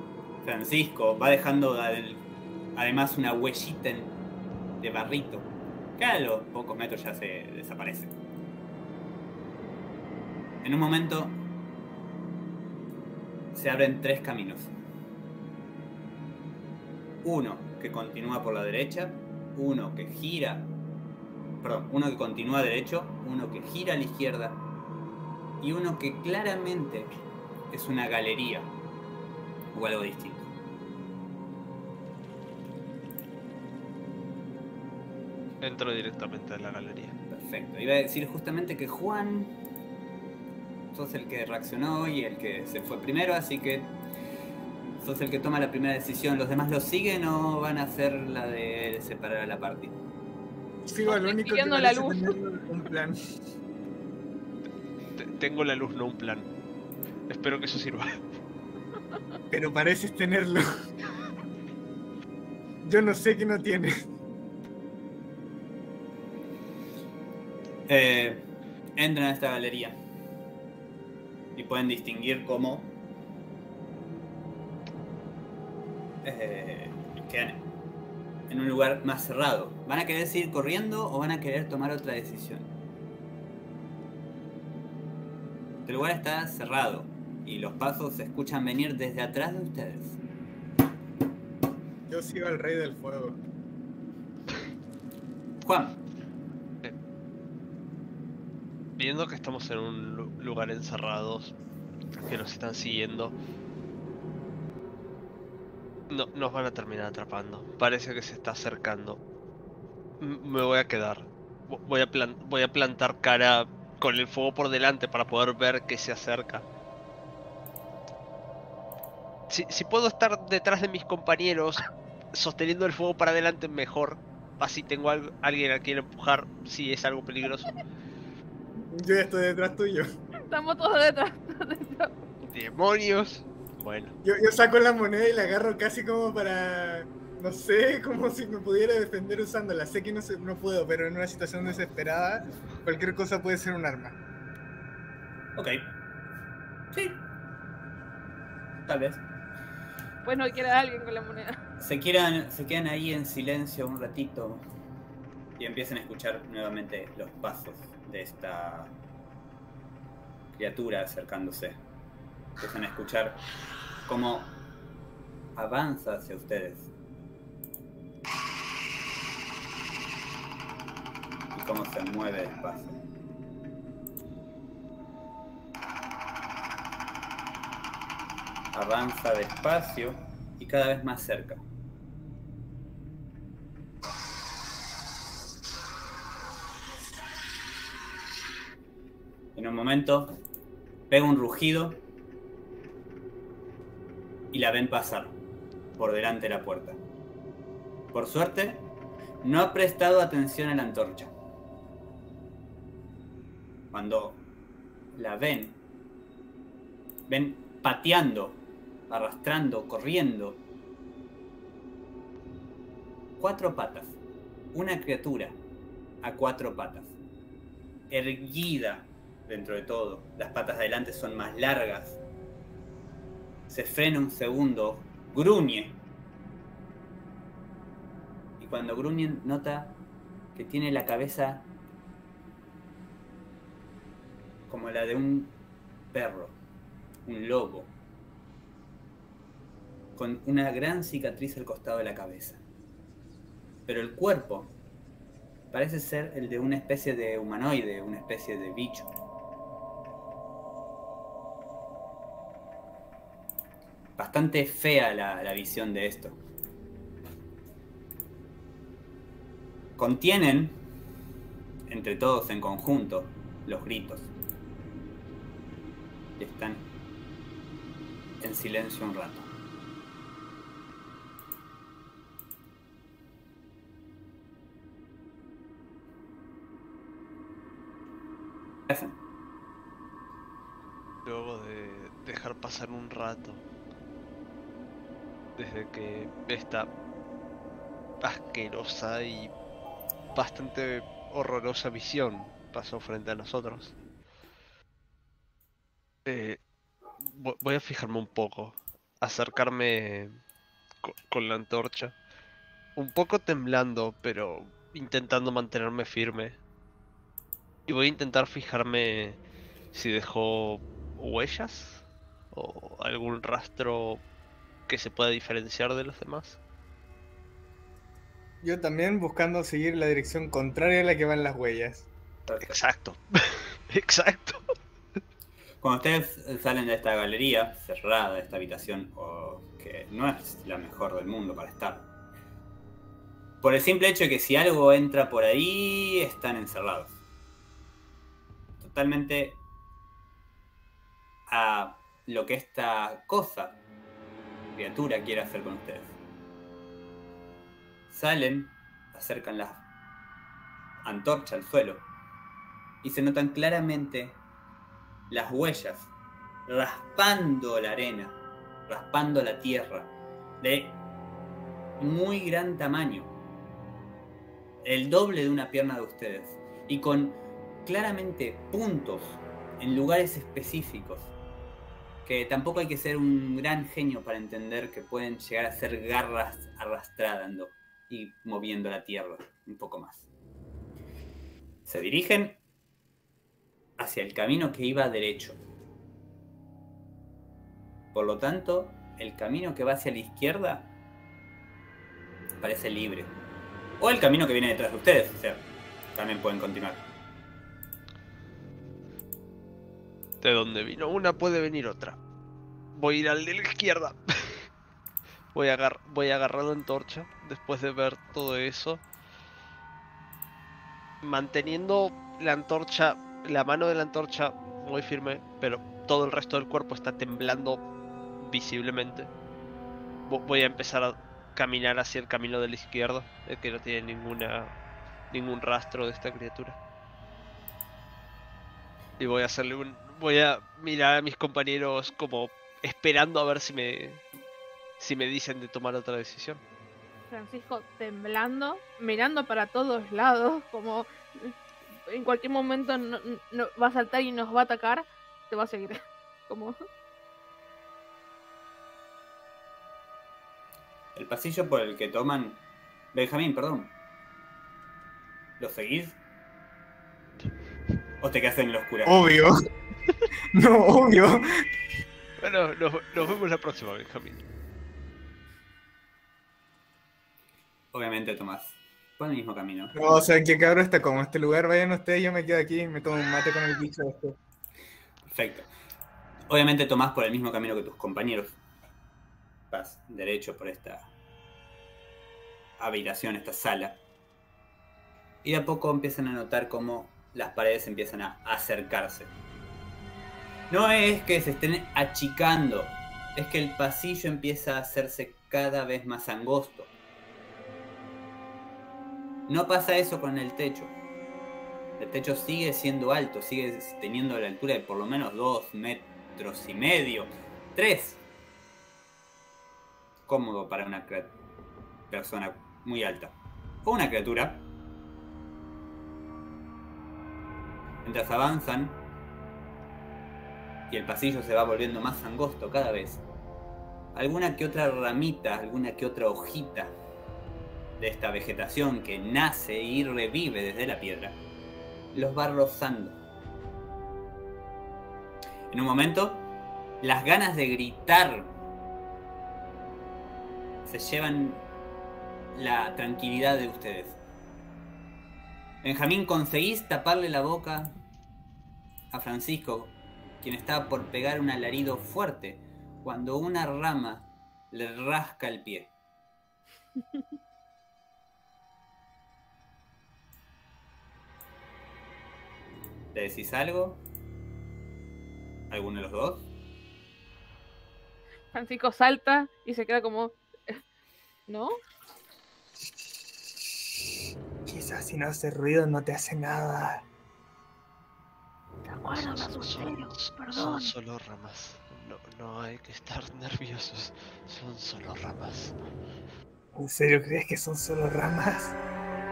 A: Francisco va dejando además una huellita de barrito. Que a los pocos metros ya se desaparece. En un momento se abren tres caminos. Uno que continúa por la derecha, uno que gira, perdón, uno que continúa derecho, uno que gira a la izquierda y uno que claramente es una galería o algo distinto.
C: Entro directamente a la galería.
A: Perfecto. Iba a decir justamente que Juan, sos el que reaccionó y el que se fue primero, así que sos el que toma la primera decisión. ¿Los demás lo siguen o van a hacer la de separar a la party?
B: Sigo al
D: Estoy
B: único que
D: la luz.
B: un plan.
C: Te- Tengo la luz, no un plan. Espero que eso sirva.
B: Pero pareces tenerlo. Yo no sé que no tienes.
A: Eh, entran a esta galería y pueden distinguir cómo eh, quedan en un lugar más cerrado. ¿Van a querer seguir corriendo o van a querer tomar otra decisión? Este lugar está cerrado y los pasos se escuchan venir desde atrás de ustedes.
B: Yo sigo al rey del fuego.
A: Juan,
C: Viendo que estamos en un lu- lugar encerrados, que nos están siguiendo, no, nos van a terminar atrapando. Parece que se está acercando. M- Me voy a quedar. Vo- Voy a, plan- voy a plantar cara con el fuego por delante para poder ver que se acerca. Si, si puedo estar detrás de mis compañeros, sosteniendo el fuego para adelante, mejor. Así tengo al- alguien a quien empujar si es algo peligroso.
B: Yo ya estoy detrás tuyo.
D: Estamos todos detrás.
C: ¡Demonios! Bueno,
B: Yo, yo saco la moneda y la agarro casi como para. No sé, como si me pudiera defender usándola. Sé que no, se- no puedo, pero en una situación desesperada, cualquier cosa puede ser un arma.
A: ok. Sí. Tal vez.
D: Pues no quiere alguien con la moneda.
A: Se, quieran, se quedan ahí en silencio un ratito y empiezan a escuchar nuevamente los pasos de esta criatura acercándose. Empiezan a escuchar cómo avanza hacia ustedes. Y cómo se mueve despacio. Avanza despacio y cada vez más cerca. En un momento pega un rugido y la ven pasar por delante de la puerta. Por suerte, no ha prestado atención a la antorcha. Cuando la ven, ven pateando, arrastrando, corriendo. Cuatro patas. Una criatura a cuatro patas. Erguida dentro de todo. Las patas de adelante son más largas. Se frena un segundo. Gruñe. Y cuando gruñe nota que tiene la cabeza como la de un perro. Un lobo. Con una gran cicatriz al costado de la cabeza. Pero el cuerpo parece ser el de una especie de humanoide, una especie de bicho. Bastante fea la, visión de esto. Contienen, entre todos en conjunto, los gritos. Están en silencio un rato.
C: Luego de dejar pasar un rato. Desde que esta asquerosa y bastante horrorosa visión pasó frente a nosotros. Eh, vo- voy a fijarme un poco, acercarme co- con la antorcha, un poco temblando, pero intentando mantenerme firme. Y voy a intentar fijarme si dejó huellas o algún rastro que se pueda diferenciar de los demás.
B: Yo también buscando seguir la dirección contraria a la que van las huellas.
C: Exacto, exacto.
A: Cuando ustedes salen de esta galería cerrada, de esta habitación, o que no es la mejor del mundo para estar, por el simple hecho de que si algo entra por ahí, están encerrados. Totalmente a lo que esta cosa, criatura, quiere hacer con ustedes. Salen, acercan la antorcha al suelo y se notan claramente las huellas raspando la arena, raspando la tierra, de muy gran tamaño, el doble de una pierna de ustedes, y con claramente puntos en lugares específicos, que tampoco hay que ser un gran genio para entender que pueden llegar a ser garras arrastrando y moviendo la tierra un poco más. Se dirigen hacia el camino que iba derecho. Por lo tanto, el camino que va hacia la izquierda parece libre. O el camino que viene detrás de ustedes, o sea, también pueden continuar.
C: De donde vino una puede venir otra. Voy a ir al de la izquierda. voy, a agar- voy a agarrar la antorcha después de ver todo eso. Manteniendo la antorcha, la mano de la antorcha muy firme, pero todo el resto del cuerpo está temblando visiblemente. Vo- Voy a empezar a caminar hacia el camino de la izquierda, el que no tiene ninguna ningún rastro de esta criatura. Y voy a hacerle un. Voy a mirar a mis compañeros como esperando a ver si me. si me dicen de tomar otra decisión.
D: Francisco temblando, mirando para todos lados, como en cualquier momento no, no- va a saltar y nos va a atacar, te va a seguir. Como
A: El pasillo por el que toman... Benjamín, perdón. ¿Lo seguís? ¿O te quedas en la oscura?
B: Obvio. no, obvio.
C: Bueno, nos, nos vemos la próxima, Benjamín.
A: Obviamente tomás. Por el mismo camino.
B: No, o sea, que cabrón está como este lugar, vayan ustedes, yo me quedo aquí, me tomo un mate con el bicho este.
A: Perfecto. Obviamente tomás por el mismo camino que tus compañeros. Vas derecho por esta habitación, esta sala. Y de a poco empiezan a notar cómo las paredes empiezan a acercarse. No es que se estén achicando, es que el pasillo empieza a hacerse cada vez más angosto. No pasa eso con el techo. El techo sigue siendo alto, sigue teniendo la altura de por lo menos dos metros y medio, tres. Cómodo para una persona muy alta. O una criatura. Mientras avanzan y el pasillo se va volviendo más angosto cada vez, alguna que otra ramita, alguna que otra hojita de esta vegetación que nace y revive desde la piedra, los va rozando. En un momento, las ganas de gritar se llevan la tranquilidad de ustedes. Benjamín, conseguís taparle la boca a Francisco, quien está por pegar un alarido fuerte cuando una rama le rasca el pie. ¿Le decís algo? ¿Alguno de los dos?
D: Francisco salta y se queda como. ¿No?
B: Quizás si no hace ruido no te hace nada.
C: Son,
D: Me
C: son-
D: Perdón.
C: solo ramas. No, no hay que estar nerviosos. Son solo ramas.
B: ¿En serio crees que son solo ramas?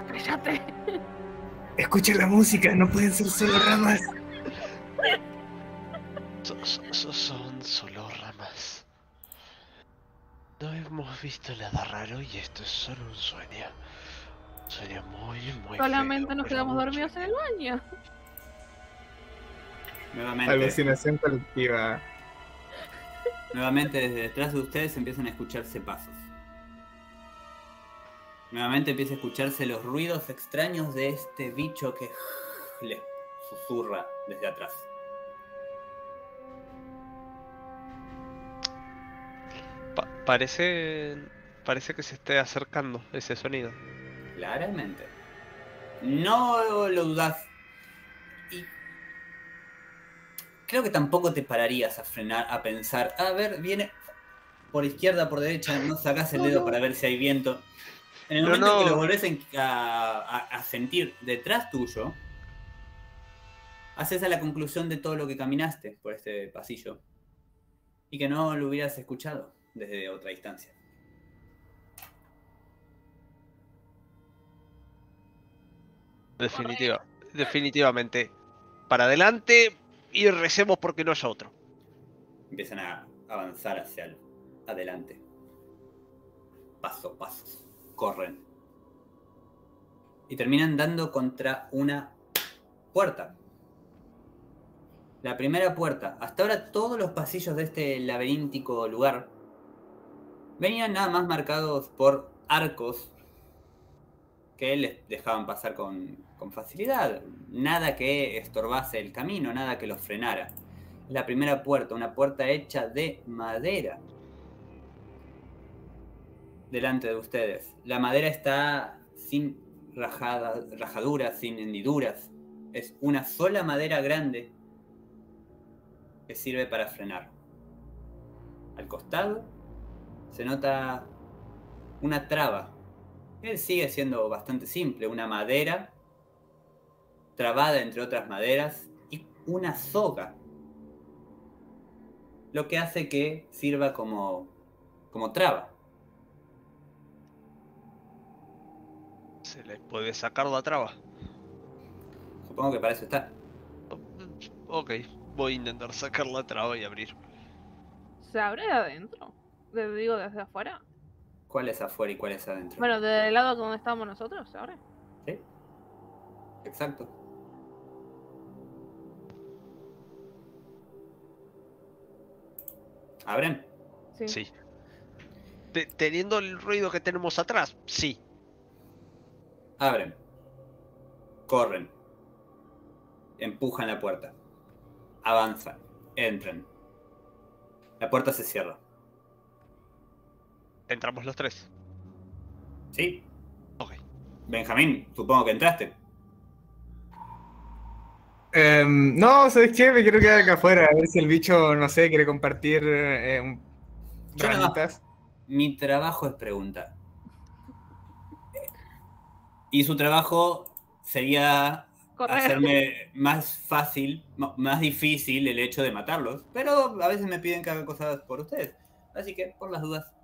D: Cállate.
B: Escucha la música, no pueden ser solo ramas.
C: So- so- so- son solo ramas. No hemos visto nada raro y esto es solo un sueño. Un sueño muy, muy
D: Solamente
C: feo,
D: nos quedamos dormidos en el baño.
A: Nuevamente,
B: Alucinación colectiva.
A: nuevamente desde detrás de ustedes empiezan a escucharse pasos. Nuevamente empieza a escucharse los ruidos extraños de este bicho que le susurra desde atrás.
C: Pa- parece. Parece que se esté acercando ese sonido.
A: Claramente. No lo dudas. Y creo que tampoco te pararías a frenar, a pensar, a ver, viene por izquierda, por derecha, no sacas el
D: No,
A: dedo
D: no.
A: para ver si hay viento. En el
C: No,
A: momento que
C: no.
A: lo volvés en- a, a- a sentir detrás tuyo, haces a la conclusión de todo lo que caminaste por este pasillo. Y que no lo hubieras escuchado desde otra distancia.
C: Definitiva, definitivamente. Para adelante y recemos porque no haya otro.
A: empiezan a avanzar hacia el adelante. Paso, pasos. Corren. Y terminan dando contra una puerta. La primera puerta. Hasta ahora todos los pasillos de este laberíntico lugar venían nada más marcados por arcos que les dejaban pasar con, con facilidad. Nada que estorbase el camino, nada que los frenara. La primera puerta, una puerta hecha de madera. Delante de ustedes. La madera está sin rajaduras, sin hendiduras. Es una sola madera grande que sirve para frenar. Al costado se nota una traba. Él sigue siendo bastante simple, una madera trabada entre otras maderas y una soga lo que hace que sirva como, como traba.
C: Se le puede sacar la traba.
A: Supongo que para eso está.
C: Ok, voy a intentar sacar la traba y abrir.
D: ¿Se abre de adentro? Le digo desde afuera.
A: ¿Cuál es afuera y cuál es adentro?
D: Bueno, del lado donde estamos nosotros, ¿se abre?
A: ¿Sí? Exacto. ¿Abren?
D: Sí.
C: Sí. Te- teniendo el ruido que tenemos atrás, sí.
A: Abren. Corren. Empujan la puerta. Avanzan. Entran. La puerta se cierra.
C: Entramos los tres.
A: ¿Sí?
C: Ok.
A: Benjamín, supongo que entraste.
B: Em, no, ¿sabes qué? Me quiero quedar acá afuera a ver si el bicho, no sé, quiere compartir eh, un-
A: no. Mi trabajo es preguntar. Y su trabajo sería
D: Correr.
A: hacerme más fácil, más difícil el hecho de matarlos. Pero a veces me piden que haga cosas por ustedes. Así que, por las dudas,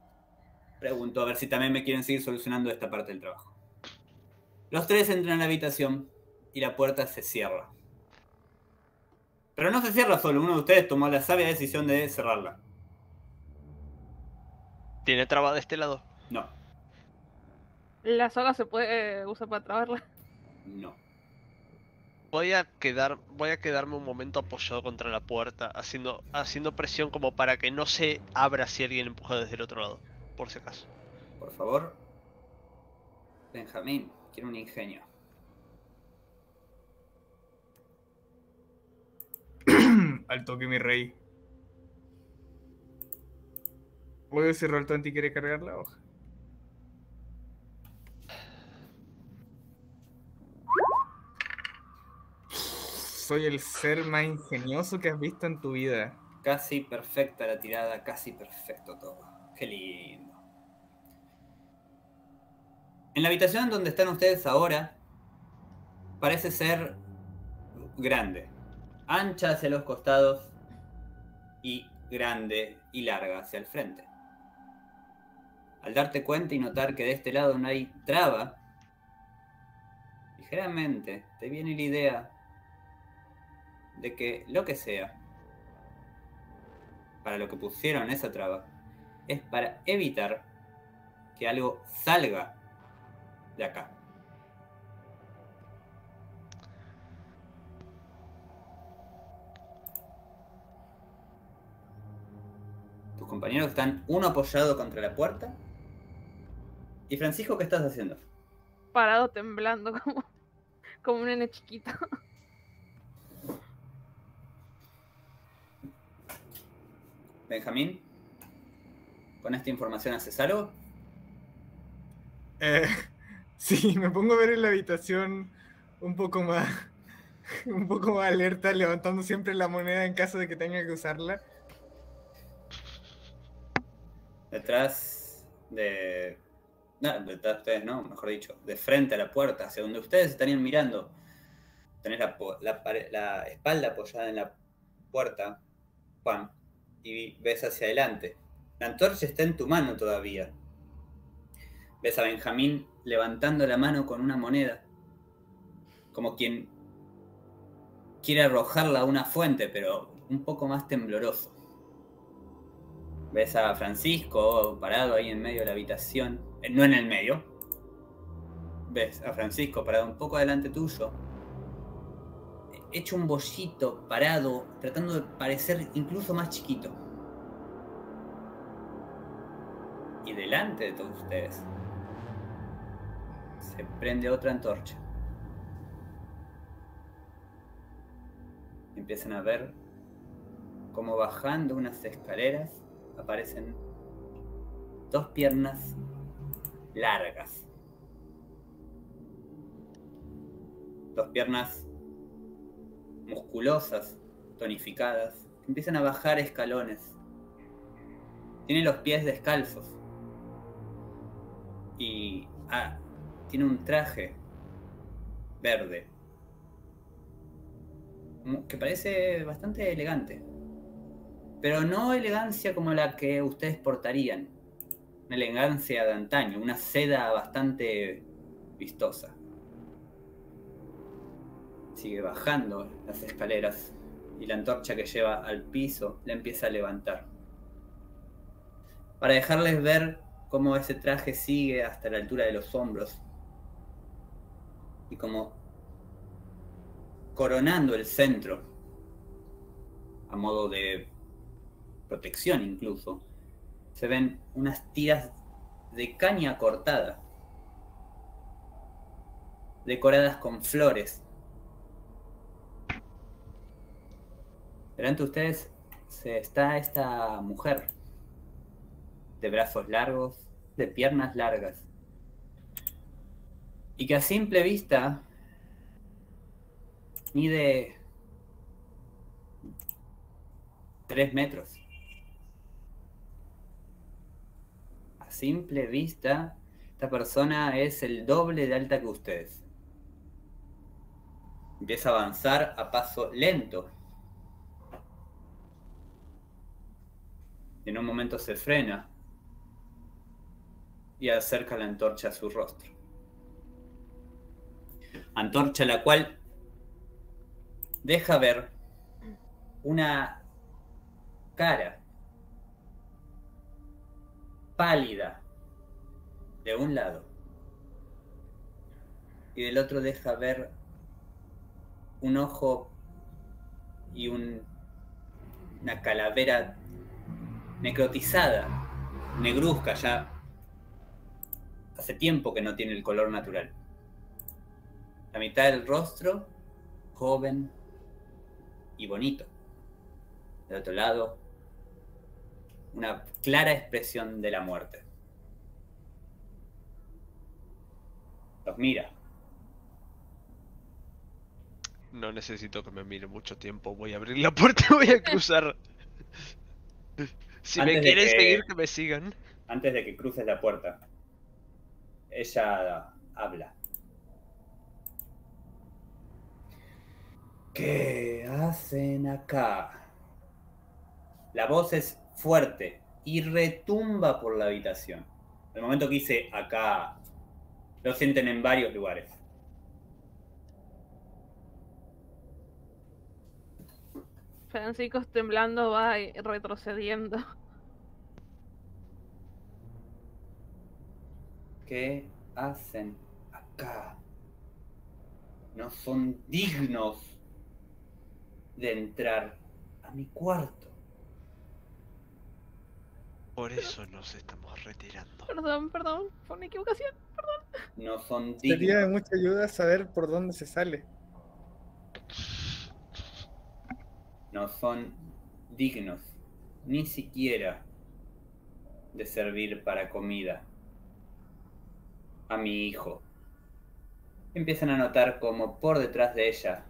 A: pregunto a ver si también me quieren seguir solucionando esta parte del trabajo. Los tres entran a la habitación y la puerta se cierra. Pero no se cierra solo, uno de ustedes tomó la sabia decisión de cerrarla.
C: ¿Tiene traba de este lado?
A: No,
D: La soga se puede eh, usar para trabarla.
A: no.
C: Voy a quedar, voy a quedarme un momento apoyado contra la puerta, haciendo, haciendo presión como para que no se abra si alguien empuja desde el otro lado, por si acaso.
A: Por favor. Benjamín, quiero un ingenio.
B: Al toque, mi rey. Voy a ver si 20 quiere cargar la hoja. Soy el ser más ingenioso que has visto en tu vida.
A: Casi perfecta la tirada, casi perfecto todo. Qué lindo. En la habitación donde están ustedes ahora, parece ser grande. Ancha hacia los costados y grande y larga hacia el frente. Al darte cuenta y notar que de este lado no hay traba, ligeramente te viene la idea de que lo que sea, para lo que pusieron esa traba, es para evitar que algo salga de acá. Compañeros están uno apoyado contra la puerta. ¿Y Francisco qué estás haciendo?
D: Parado temblando como, como un nene chiquito.
A: Benjamín, ¿con esta información haces algo?
B: Eh, sí, me pongo a ver en la habitación un poco más, un poco más alerta, levantando siempre la moneda en caso de que tenga que usarla.
A: Detrás de... No, detrás de ustedes no, mejor dicho, de frente a la puerta, hacia donde ustedes estarían mirando. Tenés la, la la espalda apoyada en la puerta, Juan, y ves hacia adelante. La antorcha está en tu mano todavía. Ves a Benjamín levantando la mano con una moneda, como quien quiere arrojarla a una fuente, pero un poco más tembloroso. Ves a Francisco parado ahí en medio de la habitación, eh, no en el medio. Ves a Francisco parado un poco adelante tuyo, hecho un bollito, parado, tratando de parecer incluso más chiquito. Y delante de todos ustedes se prende otra antorcha. Empiezan a ver cómo bajando unas escaleras aparecen dos piernas largas. Dos piernas musculosas, tonificadas, que empiezan a bajar escalones. Tiene los pies descalzos. Y ah, tiene un traje verde. Que parece bastante elegante. Pero no elegancia como la que ustedes portarían. Una elegancia de antaño, una seda bastante vistosa. Sigue bajando las escaleras y la antorcha que lleva al piso la empieza a levantar. Para dejarles ver cómo ese traje sigue hasta la altura de los hombros. Y como coronando el centro, a modo de protección incluso, se ven unas tiras de caña cortada, decoradas con flores. Delante de ustedes se está esta mujer, de brazos largos, de piernas largas, y que a simple vista mide tres metros. Simple vista, esta persona es el doble de alta que ustedes. Empieza a avanzar a paso lento. En un momento se frena y acerca la antorcha a su rostro. Antorcha la cual deja ver una cara pálida de un lado y del otro deja ver un ojo y un- una calavera necrotizada, negruzca ya. Hace tiempo que no tiene el color natural. La mitad del rostro, joven y bonito. Del otro lado, una clara expresión de la muerte. Los mira.
C: No necesito que me mire mucho tiempo. Voy a abrir la puerta y voy a cruzar. Si
A: Antes
C: me quieren
A: que-
C: seguir, que me sigan.
A: Antes de que cruces la puerta, ella habla. ¿Qué hacen acá? La voz es fuerte y retumba por la habitación. El momento que hice acá, lo sienten en varios lugares.
D: Francisco temblando va y- retrocediendo.
A: ¿Qué hacen acá? No son dignos de entrar a mi cuarto.
C: Por eso nos estamos retirando.
D: Perdón, perdón, fue una equivocación.
A: No son
B: Sería de
A: dignos.
B: mucha ayuda saber por dónde se sale.
A: No son dignos. Ni siquiera de servir para comida a mi hijo. Empiezan a notar como por detrás de ella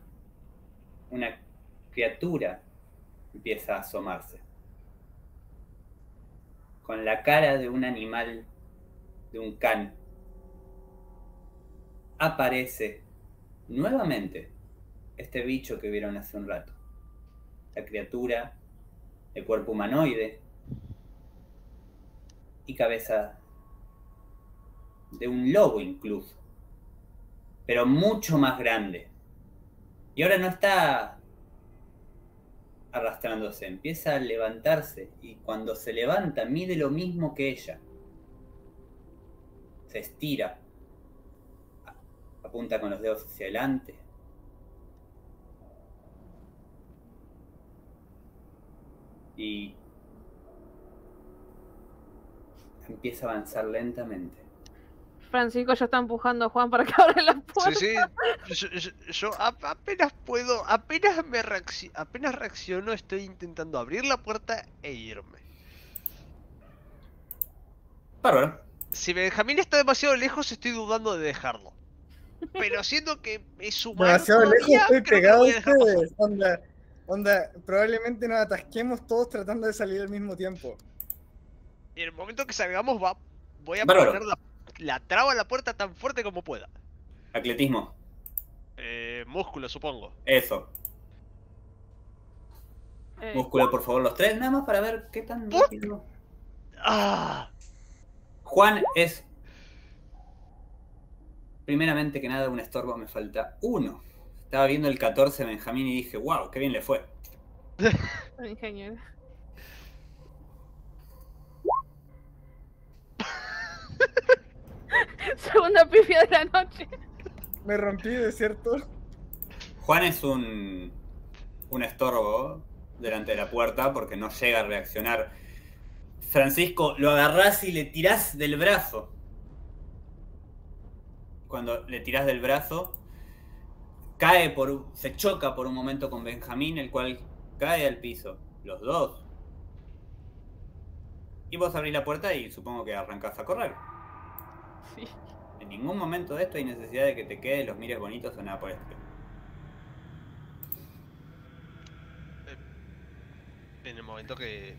A: una criatura empieza a asomarse. Con la cara de un animal, de un can. Aparece nuevamente este bicho que vieron hace un rato. La criatura de cuerpo humanoide y cabeza de un lobo incluso, pero mucho más grande. Y ahora no está arrastrándose, empieza a levantarse y cuando se levanta mide lo mismo que ella. Se estira, apunta con los dedos hacia adelante. Y empieza a avanzar lentamente.
D: Francisco ya está empujando a Juan para que abra la puerta.
C: Sí, sí. Yo, yo- yo apenas puedo, apenas me reacci- apenas reacciono, estoy intentando abrir la puerta e irme.
A: Bárbaro.
C: Si Benjamín está demasiado lejos, estoy dudando de dejarlo. Pero siendo que es humano
B: Demasiado lejos, estoy pegado a ustedes. Onda, onda, probablemente nos atasquemos todos tratando de salir al mismo tiempo.
C: Y en el momento que salgamos, va, voy a
A: Bárbaro.
C: poner la, la traba a la puerta tan fuerte como pueda.
A: Atletismo.
C: Eh, músculo, supongo.
A: Eso.
D: Eh,
A: Músculo, por favor, los tres, nada más para ver qué tan rápido.
C: ¡Ah!
A: Juan es. Primeramente que nada, un estorbo, me falta uno. Estaba viendo el 14 Benjamín y dije, wow, qué bien le fue.
D: ingeniero. Segunda pifia de la noche.
B: Me rompí, de cierto.
A: Juan es un. un estorbo delante de la puerta porque no llega a reaccionar. Francisco, lo agarrás y le tirás del brazo. Cuando le tirás del brazo, cae por un- se choca por un momento con Benjamín, el cual cae al piso. Los dos. Y vos abrís la puerta y supongo que arrancás a correr.
D: Sí.
A: En ningún momento de esto hay necesidad de que te quedes, los mires bonitos o nada por el estilo.
C: En el momento que.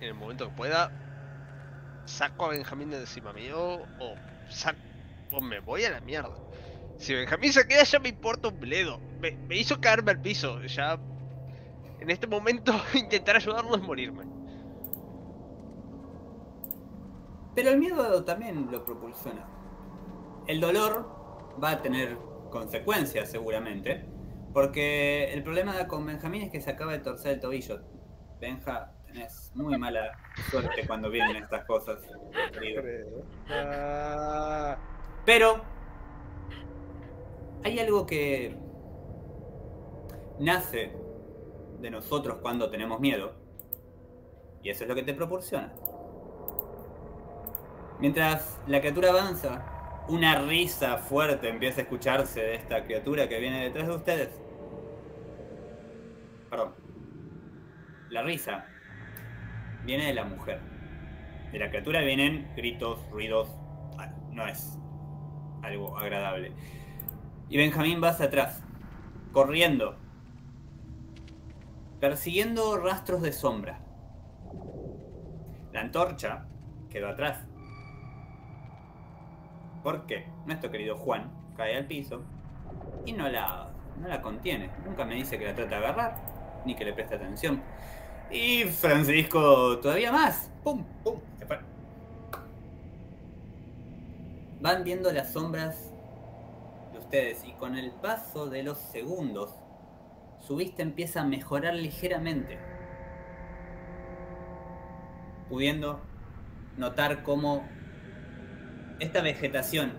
C: En el momento que pueda. Saco a Benjamín de encima mío. O saco. O me voy a la mierda. Si Benjamín se queda ya me importa un bledo. Me, me hizo caerme al piso. Ya. En este momento intentar ayudarlo es morirme.
A: Pero el miedo también lo propulsiona. El dolor va a tener consecuencias seguramente. Porque el problema con Benjamín es que se acaba de torcer el tobillo. Benja, tenés muy mala suerte cuando vienen estas cosas.
B: Ah,
A: Pero hay algo que nace de nosotros cuando tenemos miedo. Y eso es lo que te proporciona. Mientras la criatura avanza, una risa fuerte empieza a escucharse de esta criatura que viene detrás de ustedes. Perdón. La risa viene de la mujer. De la criatura vienen gritos, ruidos. No es algo agradable. Y Benjamín va hacia atrás, corriendo, persiguiendo rastros de sombra. La antorcha quedó atrás. ¿Por qué? Nuestro querido Juan cae al piso y no la, no la contiene. Nunca me dice que la trata de agarrar, ni que le preste atención. Y Francisco todavía más. ¡Pum! ¡Pum! Se fue. Van viendo las sombras de ustedes y con el paso de los segundos, su vista empieza a mejorar ligeramente. Pudiendo notar cómo esta vegetación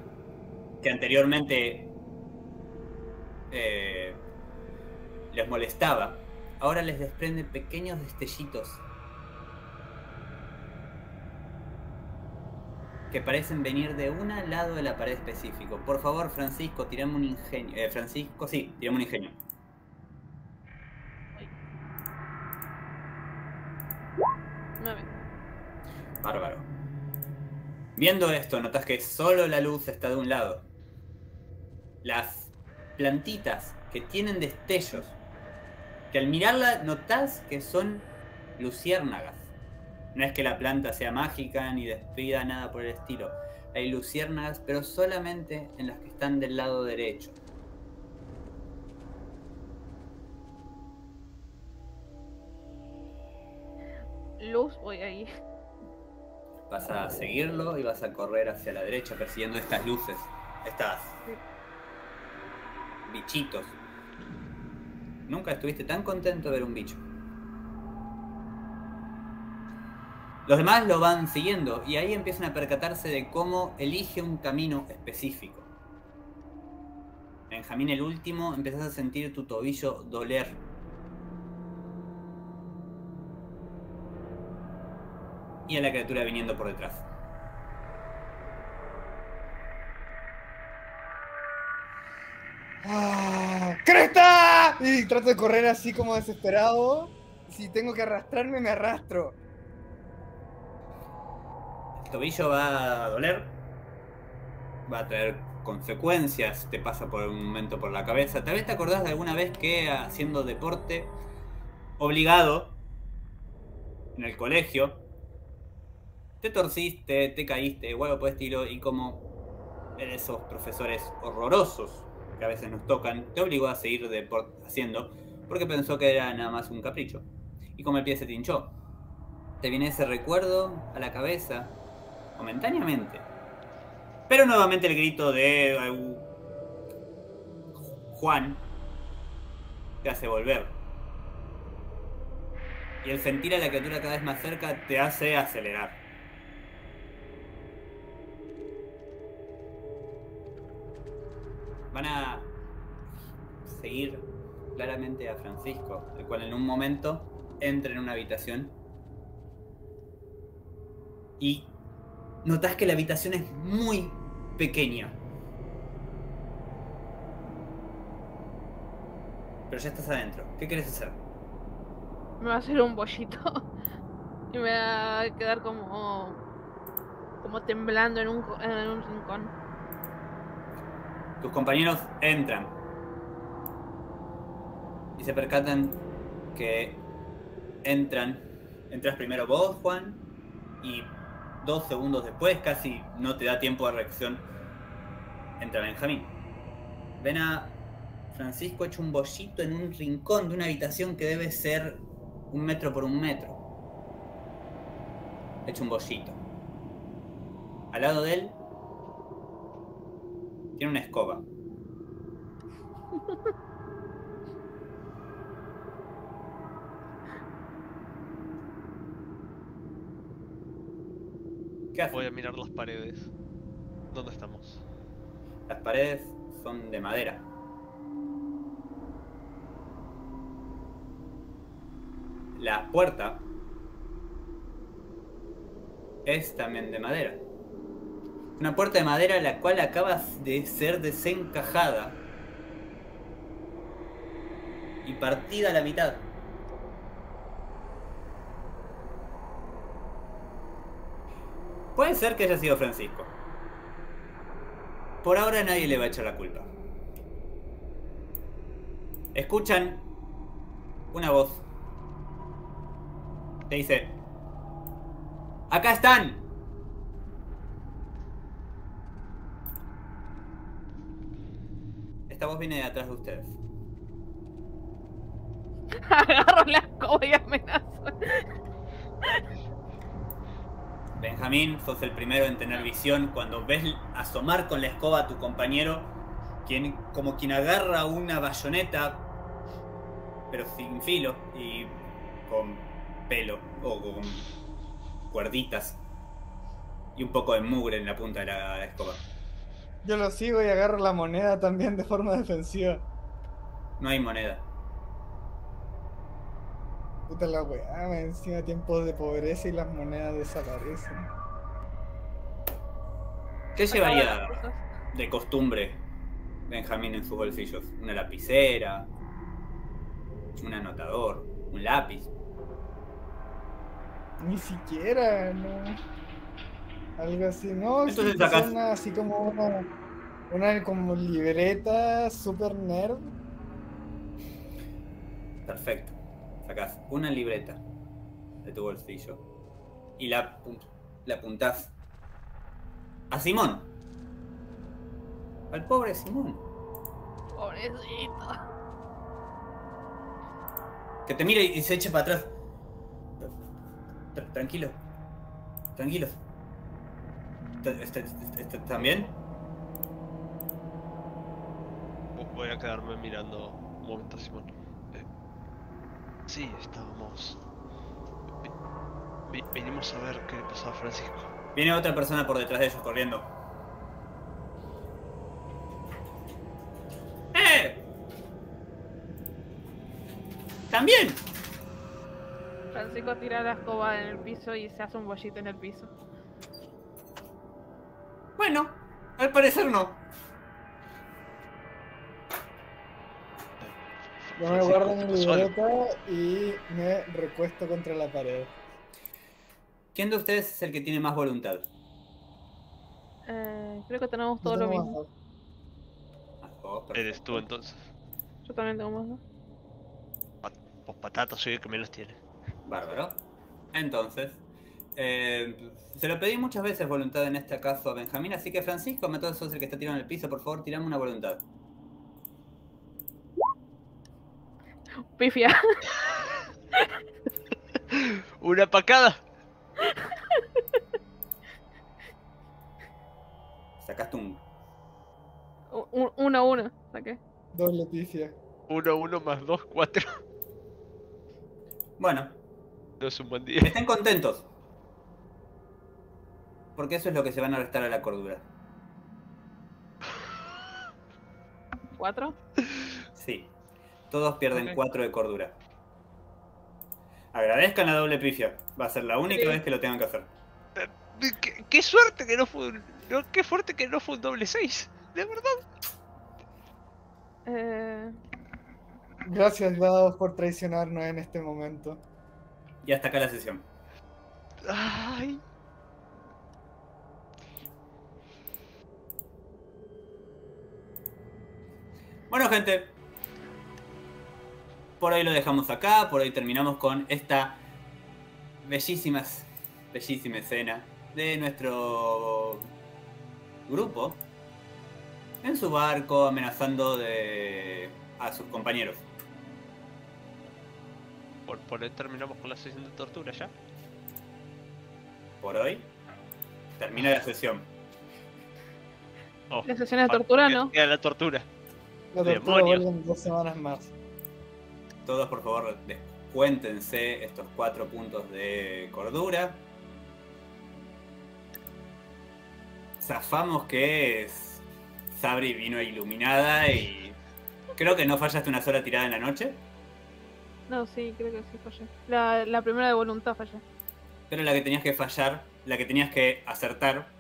A: que anteriormente eh, les molestaba, ahora les desprende pequeños destellitos que parecen venir de un lado de la pared específico. Por favor, Francisco, tirame un ingenio. Eh, Francisco, sí, tirame un ingenio.
D: Nueve.
A: Bárbaro. Viendo esto, notas que solo la luz está de un lado. Las plantitas que tienen destellos, que al mirarla notas que son luciérnagas. No es que la planta sea mágica ni despida nada por el estilo. Hay luciérnagas, pero solamente en las que están del lado derecho.
D: Luz, voy ahí.
A: Vas a seguirlo y vas a correr hacia la derecha persiguiendo estas luces, estas bichitos. Nunca estuviste tan contento de ver un bicho. Los demás lo van siguiendo y ahí empiezan a percatarse de cómo elige un camino específico. Benjamín, el último, empezás a sentir tu tobillo doler. Y a la criatura viniendo por detrás.
E: ¡Ah! ¡Cresta! Y trato de correr así como desesperado. Si tengo que arrastrarme, me arrastro.
A: El tobillo va a doler. Va a traer consecuencias. Te pasa por un momento por la cabeza. Tal vez te acordás de alguna vez que haciendo deporte obligado en el colegio te torciste, te caíste, o algo por estilo. Y como esos profesores horrorosos que a veces nos tocan, te obligó a seguir deport- haciendo porque pensó que era nada más un capricho. Y como el pie se te hinchó, te viene ese recuerdo a la cabeza momentáneamente. Pero nuevamente el grito de Juan te hace volver. Y el sentir a la criatura cada vez más cerca te hace acelerar. Van a seguir claramente a Francisco, el cual en un momento entra en una habitación y notas que la habitación es muy pequeña. Pero ya estás adentro. ¿Qué quieres hacer?
D: Me va a hacer un bollito. y me va a quedar como. como temblando en un, en un rincón.
A: Tus compañeros entran y se percatan que entran. Entras primero vos, Juan, y dos segundos después, casi no te da tiempo de reacción, entra Benjamín. Ven a Francisco hecho un bollito en un rincón de una habitación que debe ser un metro por un metro. Hecho un bollito. Al lado de él tiene una escoba. ¿Qué hace?
C: Voy a mirar las paredes. ¿Dónde estamos?
A: Las paredes son de madera. La puerta es también de madera. Una puerta de madera la cual acaba de ser desencajada y partida a la mitad. Puede ser que haya sido Francisco. Por ahora nadie le va a echar la culpa. Escuchan una voz. Te dice, ¡Acá están! Esta voz viene de atrás de ustedes.
D: Agarro la escoba y amenazo.
A: Benjamín, sos el primero en tener visión cuando ves asomar con la escoba a tu compañero, quien, como quien agarra una bayoneta, pero sin filo y con pelo o con cuerditas y un poco de mugre en la punta de la escoba.
B: Yo lo sigo y agarro la moneda también de forma defensiva.
A: No hay moneda.
B: Puta la weá, me encima tiempos de pobreza y las monedas desaparecen.
A: ¿Qué llevaría de costumbre Benjamín en sus bolsillos? ¿Una lapicera? ¿Un anotador? ¿Un lápiz?
B: Ni siquiera, no. Algo así, ¿no?
A: Entonces
B: sí,
A: sacas-
B: una así como una, una como libreta super nerd.
A: Perfecto. Sacás una libreta de tu bolsillo y la, la apuntás a Simón. Al pobre Simón.
D: Pobrecito.
A: Que te mire y se eche para atrás. Tra- Tranquilo. Tranquilos. ¿Est- est- est- est- ¿Están bien?
C: Vo- Voy a quedarme mirando un momento Simón. Eh, sí, estábamos. vi- vi- vinimos a ver qué le pasaba a Francisco.
A: Viene otra persona por detrás de ellos corriendo. ¡Eh! ¿También?
D: Francisco tira la escoba en el piso y se hace un bollito en el piso.
A: Bueno, al parecer no.
B: Yo me guardo mi libreta y me recuesto contra la pared.
A: ¿Quién de ustedes es el que tiene más voluntad?
D: Eh, creo que tenemos todo lo mismo.
A: Ah, vos,
C: Eres tú entonces.
D: Yo también tengo más. ¿no?
C: Pues patata soy el que menos tiene.
A: Bárbaro. Entonces, eh, se lo pedí muchas veces voluntad en este caso a Benjamín, así que Francisco, me sos el que está tirado en el piso, por favor, tirame una voluntad.
D: Pifia.
C: ¡Una pacada!
A: Sacaste un...
D: Un- Uno a uno. Saqué.
B: Doble pifia.
C: 1, 1 más 2, 4.
A: Bueno,
C: No es un buen día.
A: estén contentos. Porque eso es lo que se van a restar a la cordura.
D: ¿Cuatro?
A: Sí. Todos pierden. 4 de cordura. Agradezcan la doble pifia. Va a ser la única
D: Sí.
A: vez que lo tengan que hacer.
C: ¿Qué, qué suerte que no fue un. no, qué fuerte que no fue un doble 6. De verdad.
D: Eh,
B: Gracias, dados, por traicionarnos en este momento.
A: Y hasta acá la sesión.
C: Ay.
A: Bueno, gente. Por hoy lo dejamos acá. Por hoy terminamos con esta bellísima, bellísima escena de nuestro grupo en su barco amenazando de a sus compañeros.
C: Por, por hoy terminamos con la sesión de tortura ya.
A: Por hoy termina la sesión.
C: Oh,
D: las sesiones de tortura no.
C: la tortura.
B: La tortura en dos semanas más.
A: Todos, por favor, descuéntense estos cuatro puntos de cordura. Zafamos que es... Sabri vino iluminada y creo que no fallaste una sola tirada en la noche,
D: No, sí, creo que sí fallé. La, la primera de voluntad fallé.
A: pero la que tenías que fallar, la que tenías que acertar,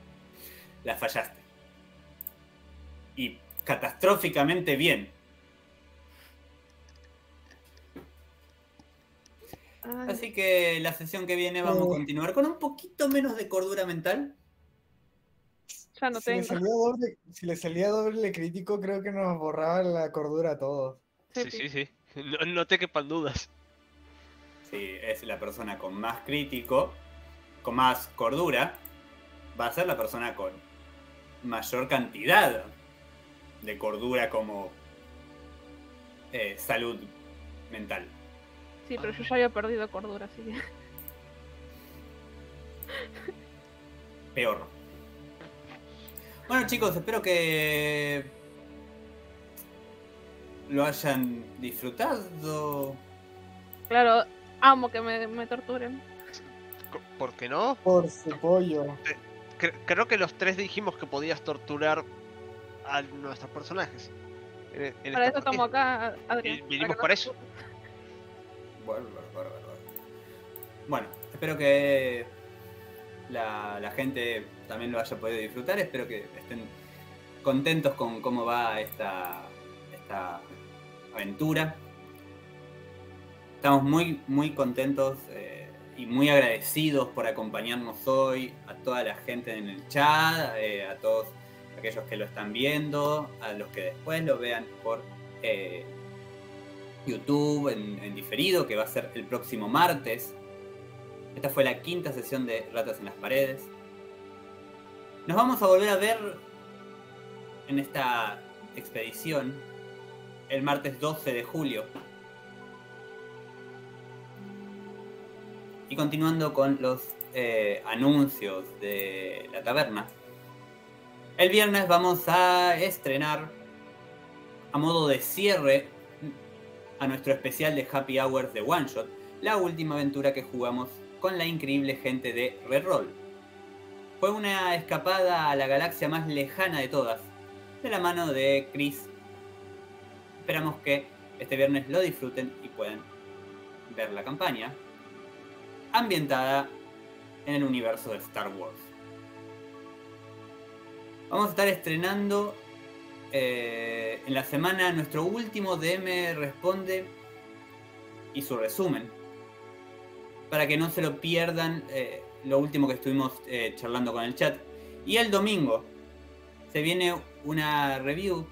A: la fallaste. Y catastróficamente bien. Así que la sesión que viene vamos a
B: Oh.
A: continuar con un poquito menos de cordura mental.
D: ya no
B: si, le salía doble, si le salía doble crítico, creo que nos borraba la cordura a todos.
C: Sí, sí, sí. No, no te quepan dudas.
A: Sí, es la persona con más crítico. con más cordura va a ser la persona con mayor cantidad de cordura como eh, salud mental.
D: Sí, pero yo ya había perdido cordura, así que.
A: Peor. Bueno chicos, espero que lo hayan disfrutado.
D: Claro, amo que me, me torturen.
C: ¿Por qué no?
E: Por su pollo.
C: Cre- creo que los tres dijimos que podías torturar a nuestros personajes. En- en
D: Para eso estamos acá, Adrián.
C: Vinimos para
D: no-
C: eso.
A: Bárbaro, bárbaro, bárbaro. Bueno, espero que la, la gente también lo haya podido disfrutar. Espero que estén contentos con cómo va esta, esta aventura. Estamos muy, muy contentos eh, y muy agradecidos por acompañarnos hoy, a toda la gente en el chat, eh, a todos aquellos que lo están viendo, a los que después lo vean por eh, YouTube en, diferido, que va a ser el próximo martes. Esta fue la quinta sesión de Ratas en las Paredes. Nos vamos a volver a ver en esta expedición el martes 12 de julio. Y continuando con los eh, anuncios de la taberna. El viernes vamos a estrenar a modo de cierre a nuestro especial de Happy Hours de One Shot, la última aventura que jugamos con la increíble gente de Reroll. Fue una escapada a la galaxia más lejana de todas, de la mano de Chris. Esperamos que este viernes lo disfruten y puedan ver la campaña ambientada en el universo de Star Wars. Vamos a estar estrenando eh, en la semana nuestro último DM responde y su resumen. Para que no se lo pierdan eh, lo último que estuvimos eh, charlando con el chat. Y el domingo se viene una review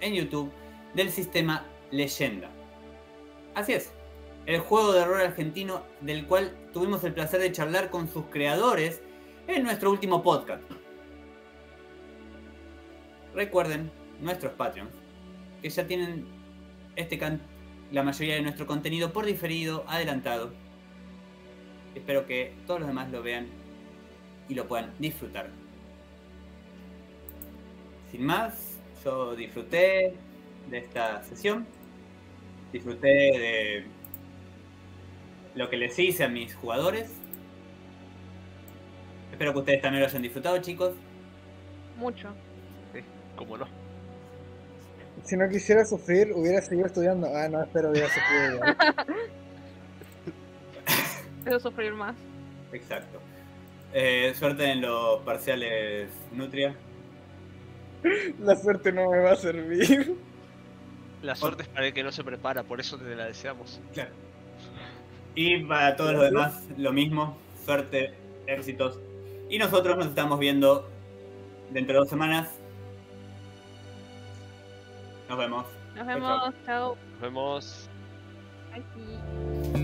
A: en YouTube del sistema Leyenda. Así es, el juego de rol argentino del cual tuvimos el placer de charlar con sus creadores en nuestro último podcast. Recuerden, nuestros Patreons, que ya tienen este can- la mayoría de nuestro contenido por diferido, adelantado. Espero que todos los demás lo vean y lo puedan disfrutar. Sin más, yo disfruté de esta sesión. Disfruté de lo que les hice a mis jugadores. Espero que ustedes también lo hayan disfrutado, chicos.
D: Mucho.
C: ¿Cómo no?
E: Si no quisiera sufrir, hubiera seguido estudiando. Ah, no, espero hubiera sufrido.
D: Eso sufrir más.
A: Exacto. Eh, suerte en los parciales Nutria.
E: La suerte no me va a servir.
C: La suerte es para el que no se prepara, por eso te la deseamos.
A: Claro. Y para todos los demás, lo mismo. Suerte, éxitos. Y nosotros nos estamos viendo dentro de dos semanas. Nos vemos.
D: Nos vemos. Chao.
C: Nos vemos.
D: Bye.